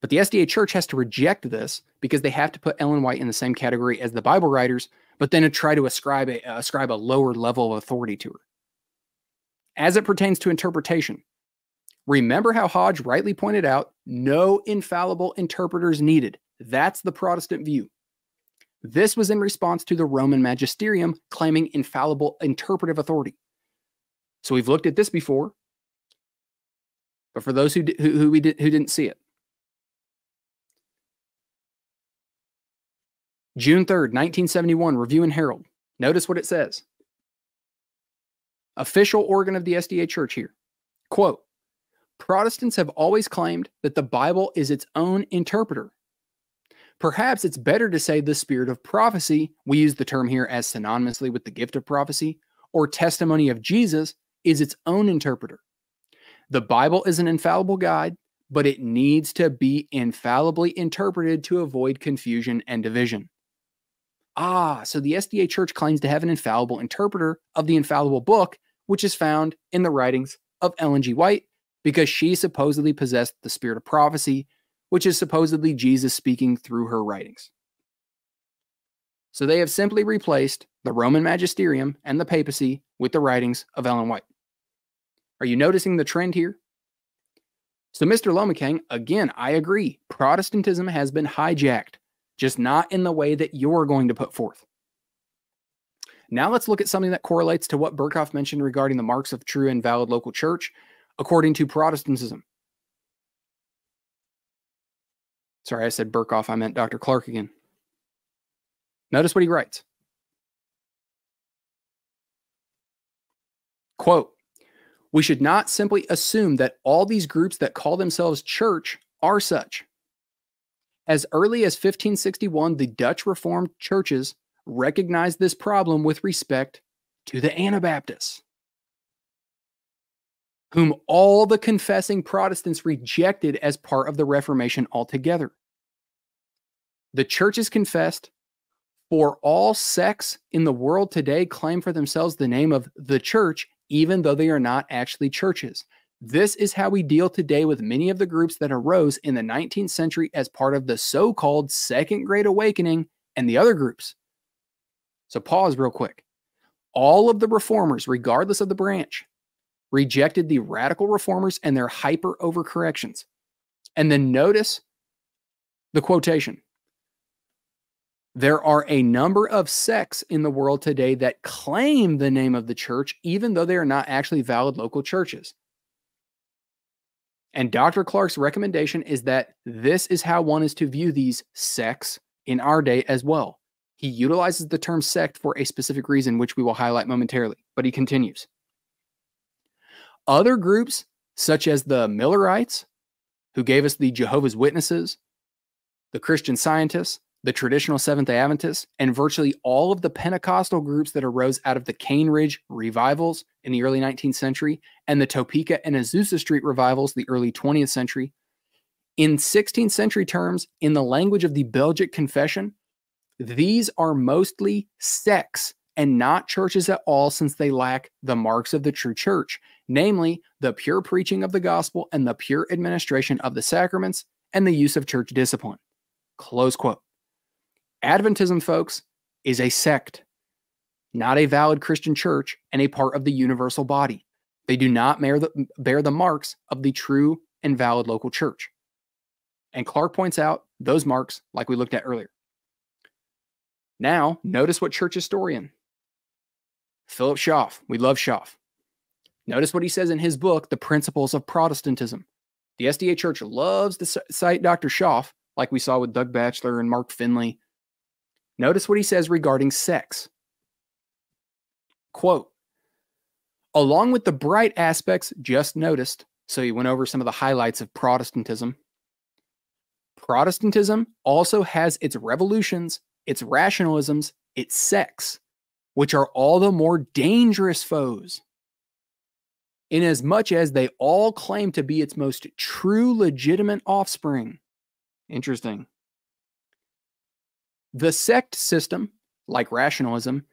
But the SDA church has to reject this because they have to put Ellen White in the same category as the Bible writers, but then to try to ascribe a, uh, ascribe a lower level of authority to her. As it pertains to interpretation, remember how Hodge rightly pointed out no infallible interpreters needed. That's the Protestant view. This was in response to the Roman magisterium claiming infallible interpretive authority. So we've looked at this before, but for those who who, who we did, who didn't see it, June 3rd, 1971, Review and Herald. Notice what it says. Official organ of the SDA Church here. Quote Protestants have always claimed that the Bible is its own interpreter. Perhaps it's better to say the spirit of prophecy, we use the term here as synonymously with the gift of prophecy, or testimony of Jesus, is its own interpreter. The Bible is an infallible guide, but it needs to be infallibly interpreted to avoid confusion and division. Ah, so the SDA Church claims to have an infallible interpreter of the infallible book, which is found in the writings of Ellen G. White, because she supposedly possessed the spirit of prophecy, which is supposedly Jesus speaking through her writings. So they have simply replaced the Roman magisterium and the papacy with the writings of Ellen White. Are you noticing the trend here? So, Mr. Lomacang, again, I agree. Protestantism has been hijacked, just not in the way that you're going to put forth. Now, let's look at something that correlates to what Berkhof mentioned regarding the marks of true and valid local church according to Protestantism. Sorry, I said Berkhof. I meant Dr. Clark again. Notice what he writes. Quote, we should not simply assume that all these groups that call themselves church are such. As early as 1561, the Dutch Reformed churches recognized this problem with respect to the Anabaptists, whom all the confessing Protestants rejected as part of the Reformation altogether. The churches confessed for all sects in the world today claim for themselves the name of the church even though they are not actually churches. This is how we deal today with many of the groups that arose in the 19th century as part of the so called Second Great Awakening and the other groups. So, pause real quick. All of the reformers, regardless of the branch, rejected the radical reformers and their hyper overcorrections. And then notice the quotation there are a number of sects in the world today that claim the name of the church, even though they are not actually valid local churches. And Dr. Clark's recommendation is that this is how one is to view these sects in our day as well. He utilizes the term sect for a specific reason, which we will highlight momentarily, but he continues. Other groups, such as the Millerites, who gave us the Jehovah's Witnesses, the Christian Scientists, the traditional Seventh day Adventists, and virtually all of the Pentecostal groups that arose out of the Cane Ridge revivals in the early 19th century and the Topeka and Azusa Street revivals, the early 20th century. In 16th century terms, in the language of the Belgic Confession, these are mostly sects and not churches at all, since they lack the marks of the true church, namely the pure preaching of the gospel and the pure administration of the sacraments and the use of church discipline. Close quote. Adventism, folks, is a sect, not a valid Christian church and a part of the universal body. They do not bear the, bear the marks of the true and valid local church. And Clark points out those marks, like we looked at earlier. Now, notice what church historian Philip Schaff, we love Schaff. Notice what he says in his book, The Principles of Protestantism. The SDA Church loves to cite Dr. Schaff, like we saw with Doug Batchelor and Mark Finley. Notice what he says regarding sects. Quote, along with the bright aspects just noticed, so he went over some of the highlights of Protestantism. Protestantism also has its revolutions, its rationalisms, its sects, which are all the more dangerous foes. Inasmuch as they all claim to be its most true, legitimate offspring. Interesting. The sect system, like rationalism,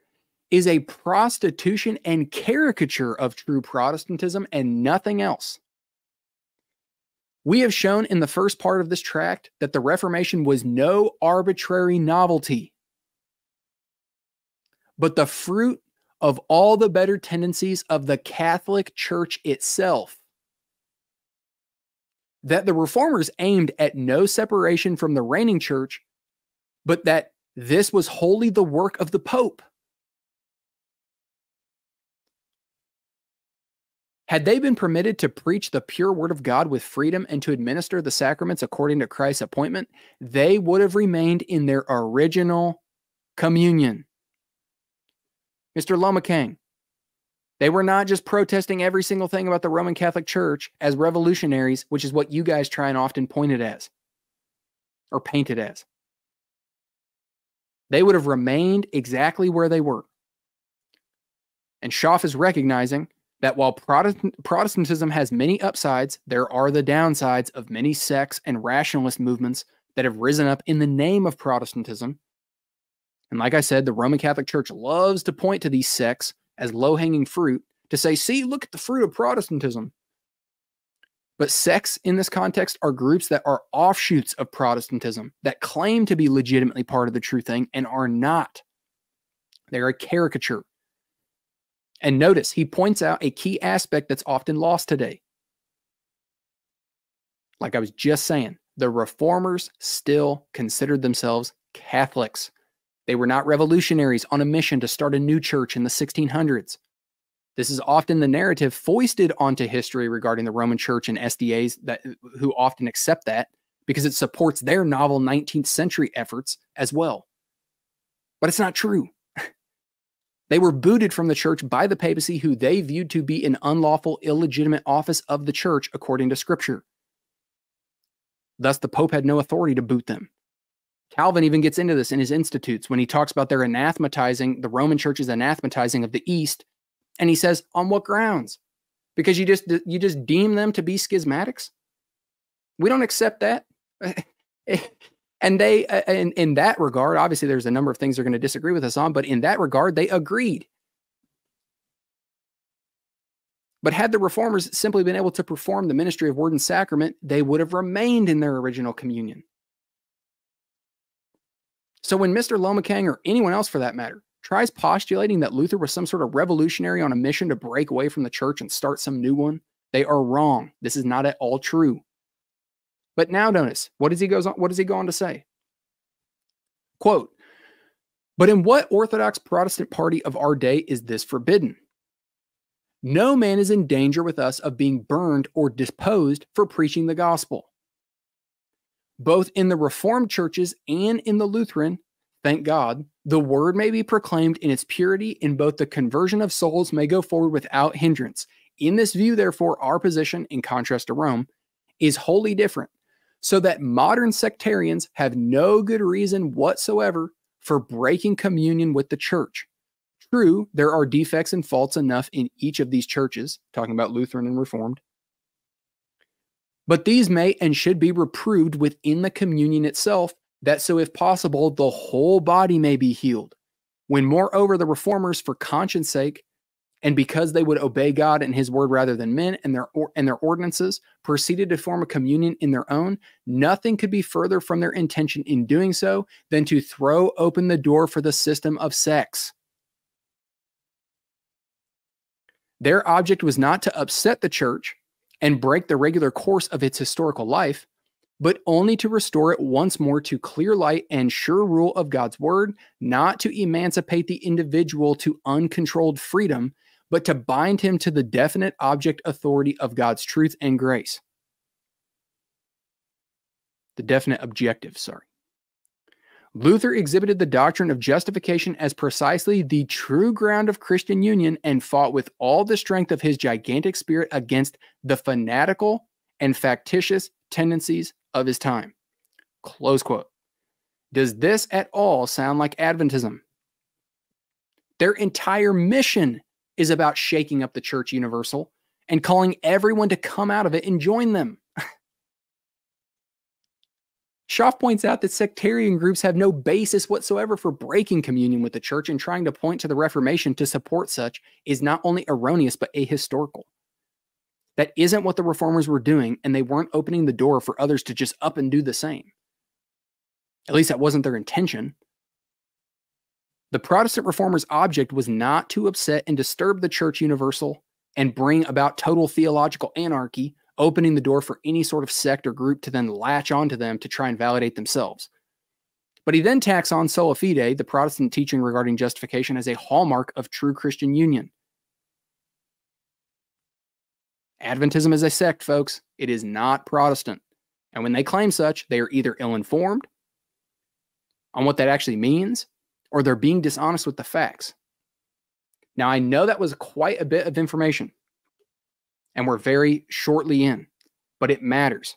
is a prostitution and caricature of true Protestantism and nothing else. We have shown in the first part of this tract that the Reformation was no arbitrary novelty but the fruit of all the better tendencies of the Catholic Church itself. That the reformers aimed at no separation from the reigning church, but that this was wholly the work of the Pope. Had they been permitted to preach the pure word of God with freedom and to administer the sacraments according to Christ's appointment, they would have remained in their original communion. Mr. Lomacang. They were not just protesting every single thing about the Roman Catholic Church as revolutionaries, which is what you guys try and often point it as or paint it as. They would have remained exactly where they were. And Schaff is recognizing that while Protestant, Protestantism has many upsides, there are the downsides of many sects and rationalist movements that have risen up in the name of Protestantism and like I said, the Roman Catholic Church loves to point to these sects as low hanging fruit to say, see, look at the fruit of Protestantism. But sects in this context are groups that are offshoots of Protestantism that claim to be legitimately part of the true thing and are not. They're a caricature. And notice he points out a key aspect that's often lost today. Like I was just saying, the reformers still considered themselves Catholics. They were not revolutionaries on a mission to start a new church in the 1600s. This is often the narrative foisted onto history regarding the Roman Church and SDAs that who often accept that because it supports their novel 19th century efforts as well. But it's not true. *laughs* They were booted from the church by the papacy, who they viewed to be an unlawful, illegitimate office of the church according to scripture. Thus, the Pope had no authority to boot them. Calvin even gets into this in his Institutes when he talks about their anathematizing, the Roman church's anathematizing of the East. And he says, on what grounds? Because you just you just deem them to be schismatics? We don't accept that. *laughs* and they in, in that regard, obviously there's a number of things they're going to disagree with us on, but in that regard, they agreed. But had the reformers simply been able to perform the ministry of word and sacrament, they would have remained in their original communion. So when Mr. Lomacang or anyone else for that matter tries postulating that Luther was some sort of revolutionary on a mission to break away from the church and start some new one, they are wrong. This is not at all true. But now notice, what does he goes on what does he go on to say? Quote, but in what Orthodox Protestant party of our day is this forbidden? No man is in danger with us of being burned or disposed for preaching the gospel both in the Reformed churches and in the Lutheran, thank God, the word may be proclaimed in its purity, and both the conversion of souls may go forward without hindrance. In this view, therefore, our position, in contrast to Rome, is wholly different, so that modern sectarians have no good reason whatsoever for breaking communion with the church. True, there are defects and faults enough in each of these churches, talking about Lutheran and Reformed. But these may and should be reproved within the communion itself, that so if possible, the whole body may be healed. When moreover the reformers, for conscience sake, and because they would obey God and his word rather than men and their or, and their ordinances proceeded to form a communion in their own nothing could be further from their intention in doing so than to throw open the door for the system of sects their object was not to upset the church and break the regular course of its historical life but only to restore it once more to clear light and sure rule of God's word, not to emancipate the individual to uncontrolled freedom, but to bind him to the definite object authority of God's truth and grace. The definite objective, sorry. Luther exhibited the doctrine of justification as precisely the true ground of Christian union and fought with all the strength of his gigantic spirit against the fanatical and factitious tendencies of his time. Close quote. Does this at all sound like Adventism? Their entire mission is about shaking up the church universal and calling everyone to come out of it and join them. *laughs* Schaff points out that sectarian groups have no basis whatsoever for breaking communion with the church and trying to point to the Reformation to support such is not only erroneous but ahistorical. That isn't what the reformers were doing, and they weren't opening the door for others to just up and do the same. At least that wasn't their intention. The Protestant reformers' object was not to upset and disturb the church universal and bring about total theological anarchy, opening the door for any sort of sect or group to then latch onto them to try and validate themselves. But he then tacks on sola fide, the Protestant teaching regarding justification, as a hallmark of true Christian union. Adventism is a sect, folks. It is not Protestant. And when they claim such, they are either ill informed on what that actually means or they're being dishonest with the facts. Now, I know that was quite a bit of information, and we're very shortly in, but it matters.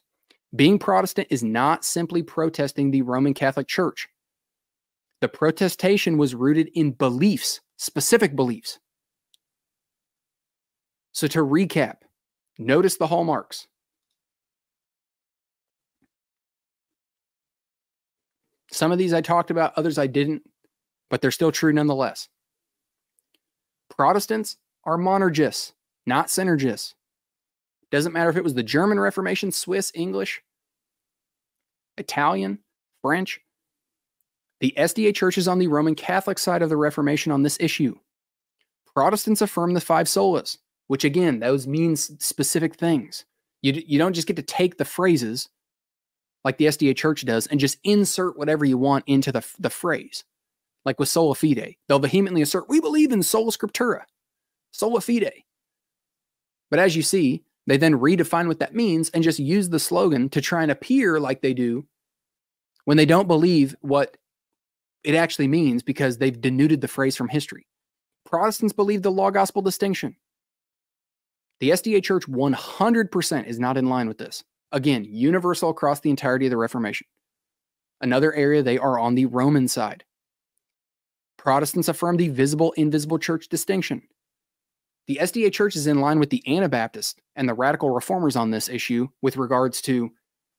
Being Protestant is not simply protesting the Roman Catholic Church. The protestation was rooted in beliefs, specific beliefs. So, to recap, Notice the hallmarks. Some of these I talked about, others I didn't, but they're still true nonetheless. Protestants are monergists, not synergists. Doesn't matter if it was the German Reformation, Swiss, English, Italian, French. The SDA church is on the Roman Catholic side of the Reformation on this issue. Protestants affirm the five solas which again, those means specific things. You, you don't just get to take the phrases like the SDA church does and just insert whatever you want into the, the phrase. Like with sola fide, they'll vehemently assert, we believe in sola scriptura, sola fide. But as you see, they then redefine what that means and just use the slogan to try and appear like they do when they don't believe what it actually means because they've denuded the phrase from history. Protestants believe the law gospel distinction. The SDA Church 100% is not in line with this. Again, universal across the entirety of the Reformation. Another area they are on the Roman side. Protestants affirm the visible invisible church distinction. The SDA Church is in line with the Anabaptists and the radical reformers on this issue with regards to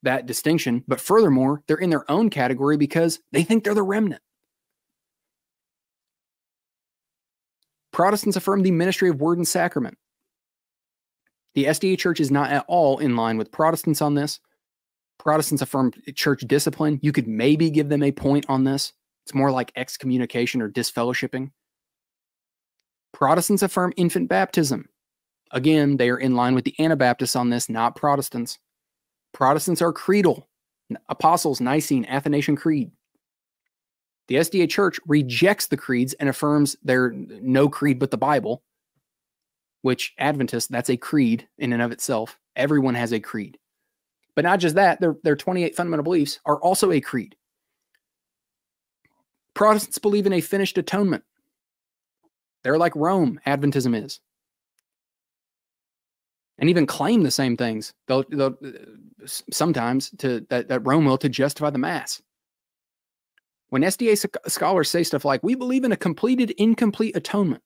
that distinction, but furthermore, they're in their own category because they think they're the remnant. Protestants affirm the ministry of word and sacrament. The SDA church is not at all in line with Protestants on this. Protestants affirm church discipline. You could maybe give them a point on this. It's more like excommunication or disfellowshipping. Protestants affirm infant baptism. Again, they are in line with the Anabaptists on this, not Protestants. Protestants are creedal. Apostles, Nicene, Athanasian Creed. The SDA Church rejects the creeds and affirms their no creed but the Bible which Adventist, that's a creed in and of itself. Everyone has a creed. But not just that, their, their 28 fundamental beliefs are also a creed. Protestants believe in a finished atonement. They're like Rome, Adventism is. And even claim the same things. They'll, they'll uh, sometimes to that, that Rome will to justify the mass. When SDA scholars say stuff like, we believe in a completed, incomplete atonement,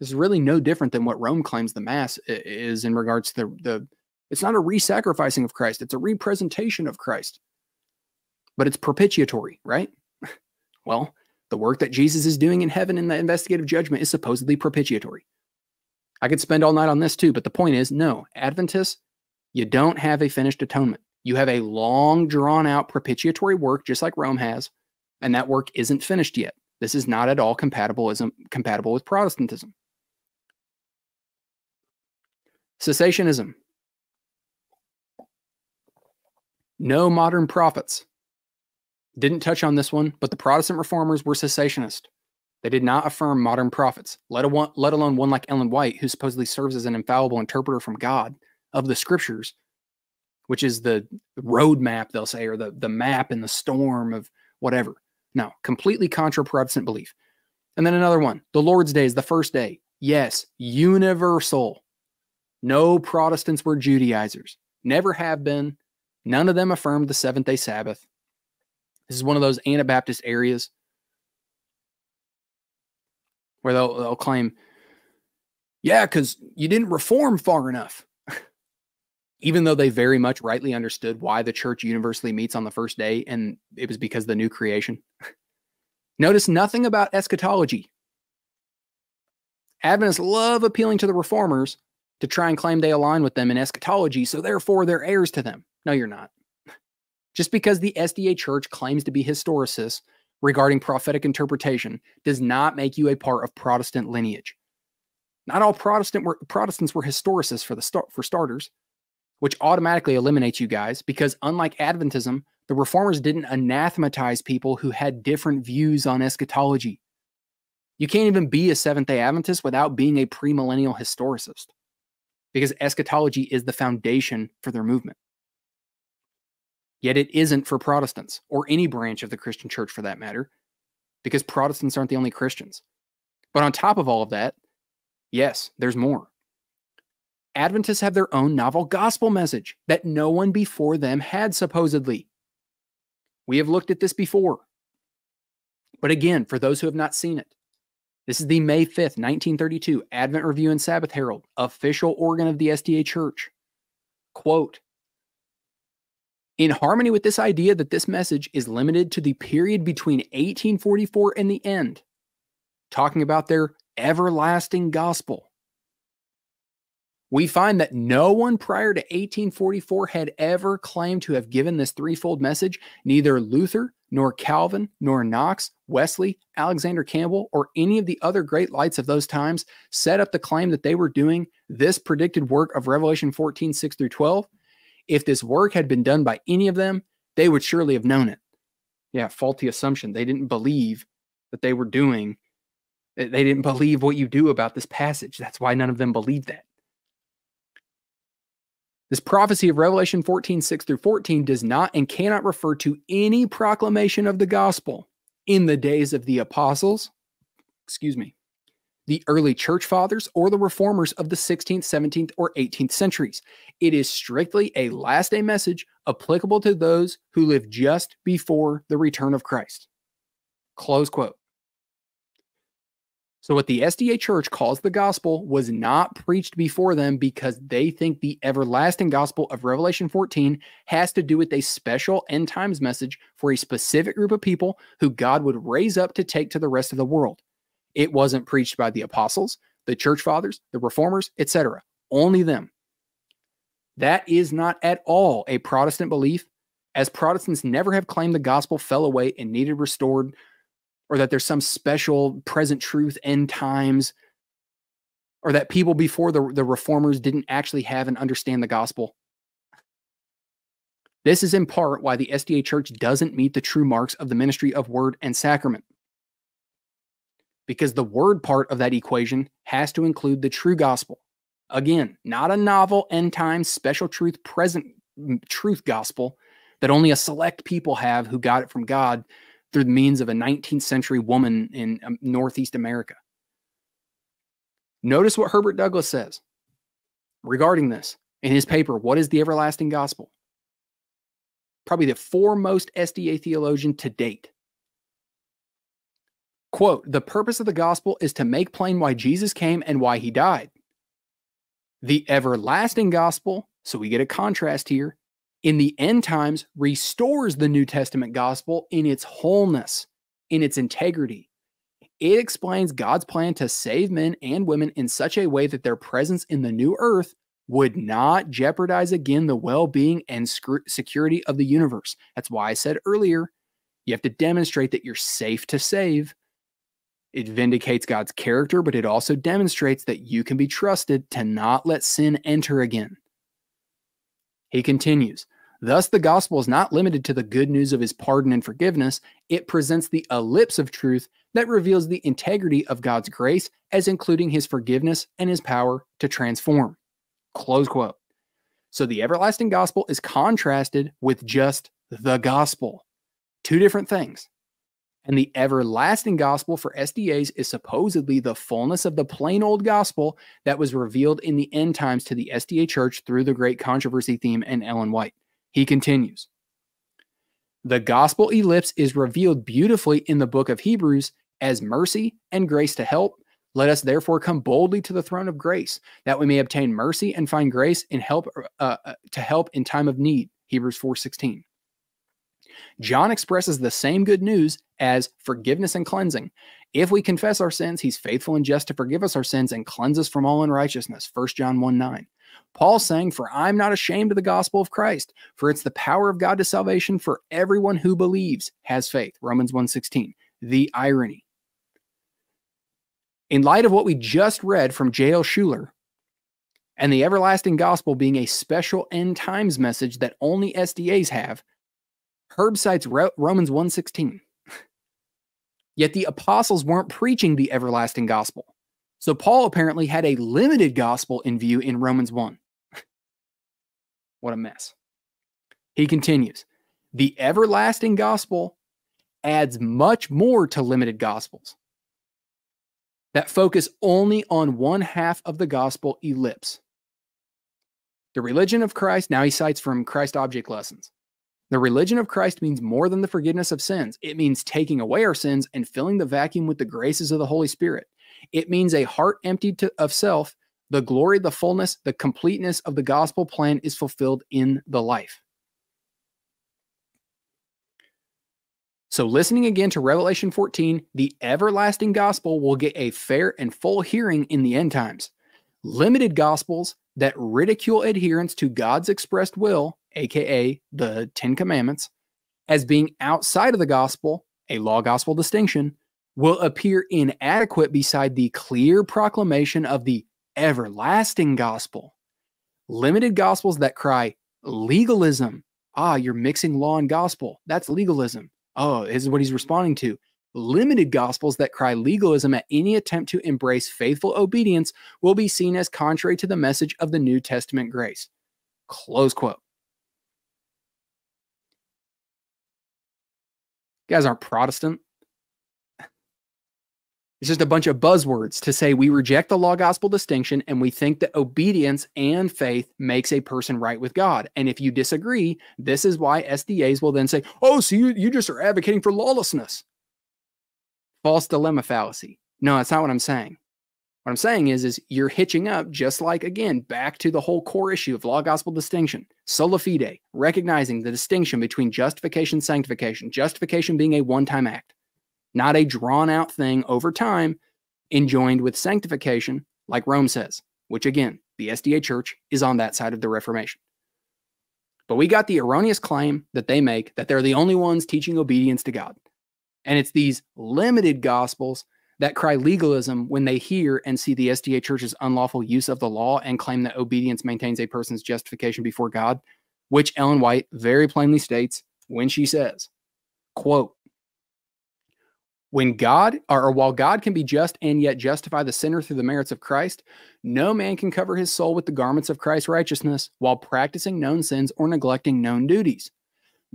this is really no different than what Rome claims the Mass is in regards to the, the it's not a re sacrificing of Christ, it's a representation of Christ. But it's propitiatory, right? *laughs* well, the work that Jesus is doing in heaven in the investigative judgment is supposedly propitiatory. I could spend all night on this too, but the point is no, Adventists, you don't have a finished atonement. You have a long, drawn out propitiatory work, just like Rome has, and that work isn't finished yet. This is not at all compatibilism, compatible with Protestantism. Cessationism. No modern prophets. Didn't touch on this one, but the Protestant reformers were cessationist. They did not affirm modern prophets, let, alone one like Ellen White, who supposedly serves as an infallible interpreter from God of the scriptures, which is the roadmap, they'll say, or the, the map in the storm of whatever. No, completely contra Protestant belief. And then another one, the Lord's Day is the first day. Yes, universal. No Protestants were Judaizers, never have been. None of them affirmed the seventh day Sabbath. This is one of those Anabaptist areas where they'll, they'll claim, yeah, because you didn't reform far enough. *laughs* Even though they very much rightly understood why the church universally meets on the first day, and it was because of the new creation. *laughs* Notice nothing about eschatology. Adventists love appealing to the reformers to try and claim they align with them in eschatology, so therefore they're heirs to them. No, you're not. Just because the SDA church claims to be historicists regarding prophetic interpretation does not make you a part of Protestant lineage. Not all Protestant were, Protestants were historicists for the start for starters, which automatically eliminates you guys because unlike Adventism, the reformers didn't anathematize people who had different views on eschatology. You can't even be a Seventh day Adventist without being a premillennial historicist because eschatology is the foundation for their movement. Yet it isn't for Protestants or any branch of the Christian church for that matter, because Protestants aren't the only Christians. But on top of all of that, yes, there's more. Adventists have their own novel gospel message that no one before them had, supposedly. We have looked at this before. But again, for those who have not seen it, this is the May 5th, 1932 Advent Review and Sabbath Herald, official organ of the SDA Church. Quote In harmony with this idea that this message is limited to the period between 1844 and the end, talking about their everlasting gospel, we find that no one prior to 1844 had ever claimed to have given this threefold message. Neither Luther, nor Calvin, nor Knox, Wesley, Alexander Campbell, or any of the other great lights of those times set up the claim that they were doing this predicted work of Revelation 14, 6 through 12. If this work had been done by any of them, they would surely have known it. Yeah, faulty assumption. They didn't believe that they were doing, they didn't believe what you do about this passage. That's why none of them believed that. This prophecy of Revelation 14, 6 through 14 does not and cannot refer to any proclamation of the gospel in the days of the apostles, excuse me, the early church fathers, or the reformers of the 16th, 17th, or 18th centuries. It is strictly a last day message applicable to those who live just before the return of Christ. Close quote. So, what the SDA church calls the gospel was not preached before them because they think the everlasting gospel of Revelation 14 has to do with a special end times message for a specific group of people who God would raise up to take to the rest of the world. It wasn't preached by the apostles, the church fathers, the reformers, etc. Only them. That is not at all a Protestant belief, as Protestants never have claimed the gospel fell away and needed restored or that there's some special present truth end times or that people before the, the reformers didn't actually have and understand the gospel. This is in part why the SDA church doesn't meet the true marks of the ministry of word and sacrament. Because the word part of that equation has to include the true gospel. Again, not a novel end time special truth present truth gospel that only a select people have who got it from God through the means of a 19th century woman in um, Northeast America. Notice what Herbert Douglass says regarding this in his paper, What is the Everlasting Gospel? Probably the foremost SDA theologian to date. Quote, the purpose of the gospel is to make plain why Jesus came and why he died. The everlasting gospel, so we get a contrast here, in the end times restores the New Testament gospel in its wholeness, in its integrity. It explains God's plan to save men and women in such a way that their presence in the new earth would not jeopardize again the well being and security of the universe. That's why I said earlier you have to demonstrate that you're safe to save. It vindicates God's character, but it also demonstrates that you can be trusted to not let sin enter again. He continues, Thus, the gospel is not limited to the good news of his pardon and forgiveness. It presents the ellipse of truth that reveals the integrity of God's grace as including his forgiveness and his power to transform. Close quote. So the everlasting gospel is contrasted with just the gospel. Two different things. And the everlasting gospel for SDAs is supposedly the fullness of the plain old gospel that was revealed in the end times to the SDA church through the great controversy theme and Ellen White. He continues The gospel ellipse is revealed beautifully in the book of Hebrews as mercy and grace to help, let us therefore come boldly to the throne of grace, that we may obtain mercy and find grace in help uh, uh to help in time of need. Hebrews 4:16. John expresses the same good news as forgiveness and cleansing. If we confess our sins, he's faithful and just to forgive us our sins and cleanse us from all unrighteousness. 1 John 1 9. Paul saying, For I'm not ashamed of the gospel of Christ, for it's the power of God to salvation for everyone who believes, has faith. Romans 1:16. The irony. In light of what we just read from J.L. Shuler, and the everlasting gospel being a special end times message that only SDAs have, Herb cites Romans 1:16. Yet the apostles weren't preaching the everlasting gospel. So Paul apparently had a limited gospel in view in Romans 1. *laughs* what a mess. He continues, the everlasting gospel adds much more to limited gospels that focus only on one half of the gospel ellipse. The religion of Christ, now he cites from Christ Object Lessons. The religion of Christ means more than the forgiveness of sins. It means taking away our sins and filling the vacuum with the graces of the Holy Spirit. It means a heart emptied to, of self. The glory, the fullness, the completeness of the gospel plan is fulfilled in the life. So, listening again to Revelation 14, the everlasting gospel will get a fair and full hearing in the end times. Limited gospels that ridicule adherence to God's expressed will, aka the Ten Commandments, as being outside of the gospel, a law gospel distinction, will appear inadequate beside the clear proclamation of the everlasting gospel. Limited gospels that cry legalism. Ah, you're mixing law and gospel. That's legalism Oh, this is what he's responding to. Limited gospels that cry legalism at any attempt to embrace faithful obedience will be seen as contrary to the message of the New Testament grace. Close quote. You guys aren't Protestant. It's just a bunch of buzzwords to say we reject the law gospel distinction and we think that obedience and faith makes a person right with God. And if you disagree, this is why SDAs will then say, oh, so you, you just are advocating for lawlessness. False dilemma fallacy. No, that's not what I'm saying. What I'm saying is, is you're hitching up just like again back to the whole core issue of law gospel distinction, sola fide, recognizing the distinction between justification, sanctification, justification being a one-time act, not a drawn out thing over time, enjoined with sanctification, like Rome says, which again, the SDA church is on that side of the Reformation. But we got the erroneous claim that they make that they're the only ones teaching obedience to God. And it's these limited gospels that cry legalism when they hear and see the SDA church's unlawful use of the law and claim that obedience maintains a person's justification before God, which Ellen White very plainly states when she says, quote, when God, or while God can be just and yet justify the sinner through the merits of Christ, no man can cover his soul with the garments of Christ's righteousness while practicing known sins or neglecting known duties.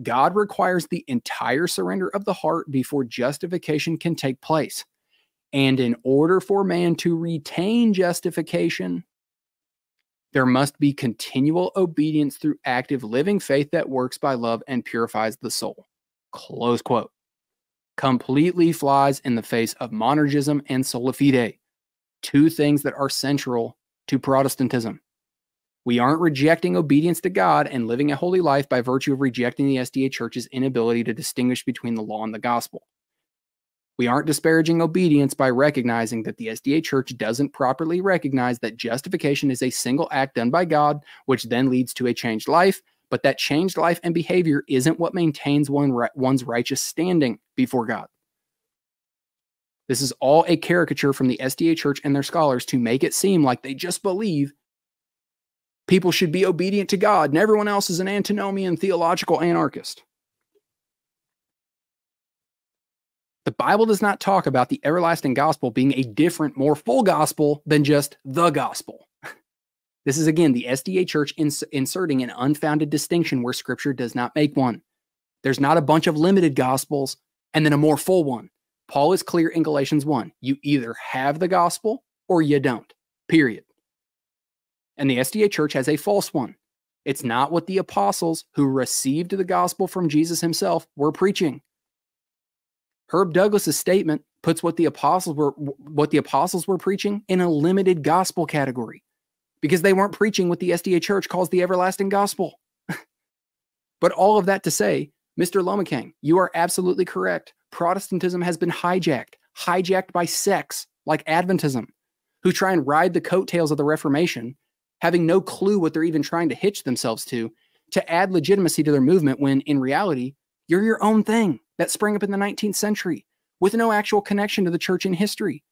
God requires the entire surrender of the heart before justification can take place. And in order for man to retain justification, there must be continual obedience through active living faith that works by love and purifies the soul. Close quote. completely flies in the face of monergism and sola fide, two things that are central to Protestantism. We aren't rejecting obedience to God and living a holy life by virtue of rejecting the SDA Church's inability to distinguish between the law and the gospel. We aren't disparaging obedience by recognizing that the SDA Church doesn't properly recognize that justification is a single act done by God, which then leads to a changed life, but that changed life and behavior isn't what maintains one, one's righteous standing before God. This is all a caricature from the SDA Church and their scholars to make it seem like they just believe people should be obedient to God and everyone else is an antinomian theological anarchist. The Bible does not talk about the everlasting gospel being a different, more full gospel than just the gospel. *laughs* This is again the SDA church ins- inserting an unfounded distinction where scripture does not make one. There's not a bunch of limited gospels and then a more full one. Paul is clear in Galatians 1 you either have the gospel or you don't, period. And the SDA church has a false one. It's not what the apostles who received the gospel from Jesus himself were preaching. Herb Douglass's statement puts what the apostles were what the apostles were preaching in a limited gospel category because they weren't preaching what the SDA church calls the everlasting gospel. *laughs* but all of that to say, Mr. Lomacang, you are absolutely correct. Protestantism has been hijacked, hijacked by sects like Adventism, who try and ride the coattails of the Reformation, having no clue what they're even trying to hitch themselves to, to add legitimacy to their movement when in reality, you're your own thing that sprang up in the 19th century with no actual connection to the church in history.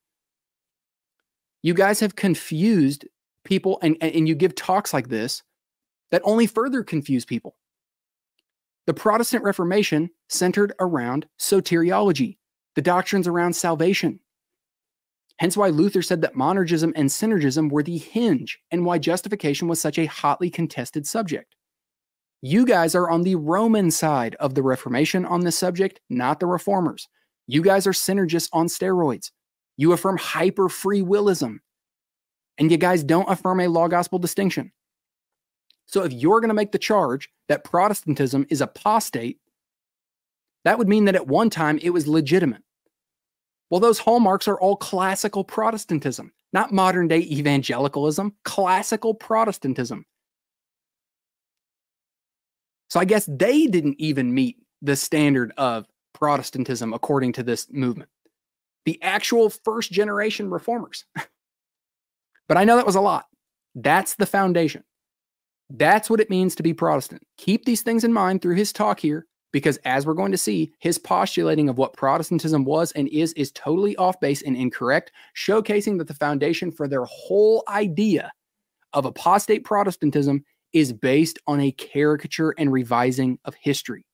You guys have confused people and, and you give talks like this that only further confuse people. The Protestant Reformation centered around soteriology, the doctrines around salvation. Hence why Luther said that monergism and synergism were the hinge and why justification was such a hotly contested subject. You guys are on the Roman side of the Reformation on this subject, not the Reformers. You guys are synergists on steroids. You affirm hyper free willism. And you guys don't affirm a law gospel distinction. So if you're going to make the charge that Protestantism is apostate, that would mean that at one time it was legitimate. Well, those hallmarks are all classical Protestantism, not modern day evangelicalism, classical Protestantism. So I guess they didn't even meet the standard of Protestantism according to this movement. The actual first generation reformers. *laughs* but I know that was a lot. That's the foundation. That's what it means to be Protestant. Keep these things in mind through his talk here, because as we're going to see, his postulating of what Protestantism was and is is totally off base and incorrect, showcasing that the foundation for their whole idea of apostate Protestantism is based on a caricature and revising of history.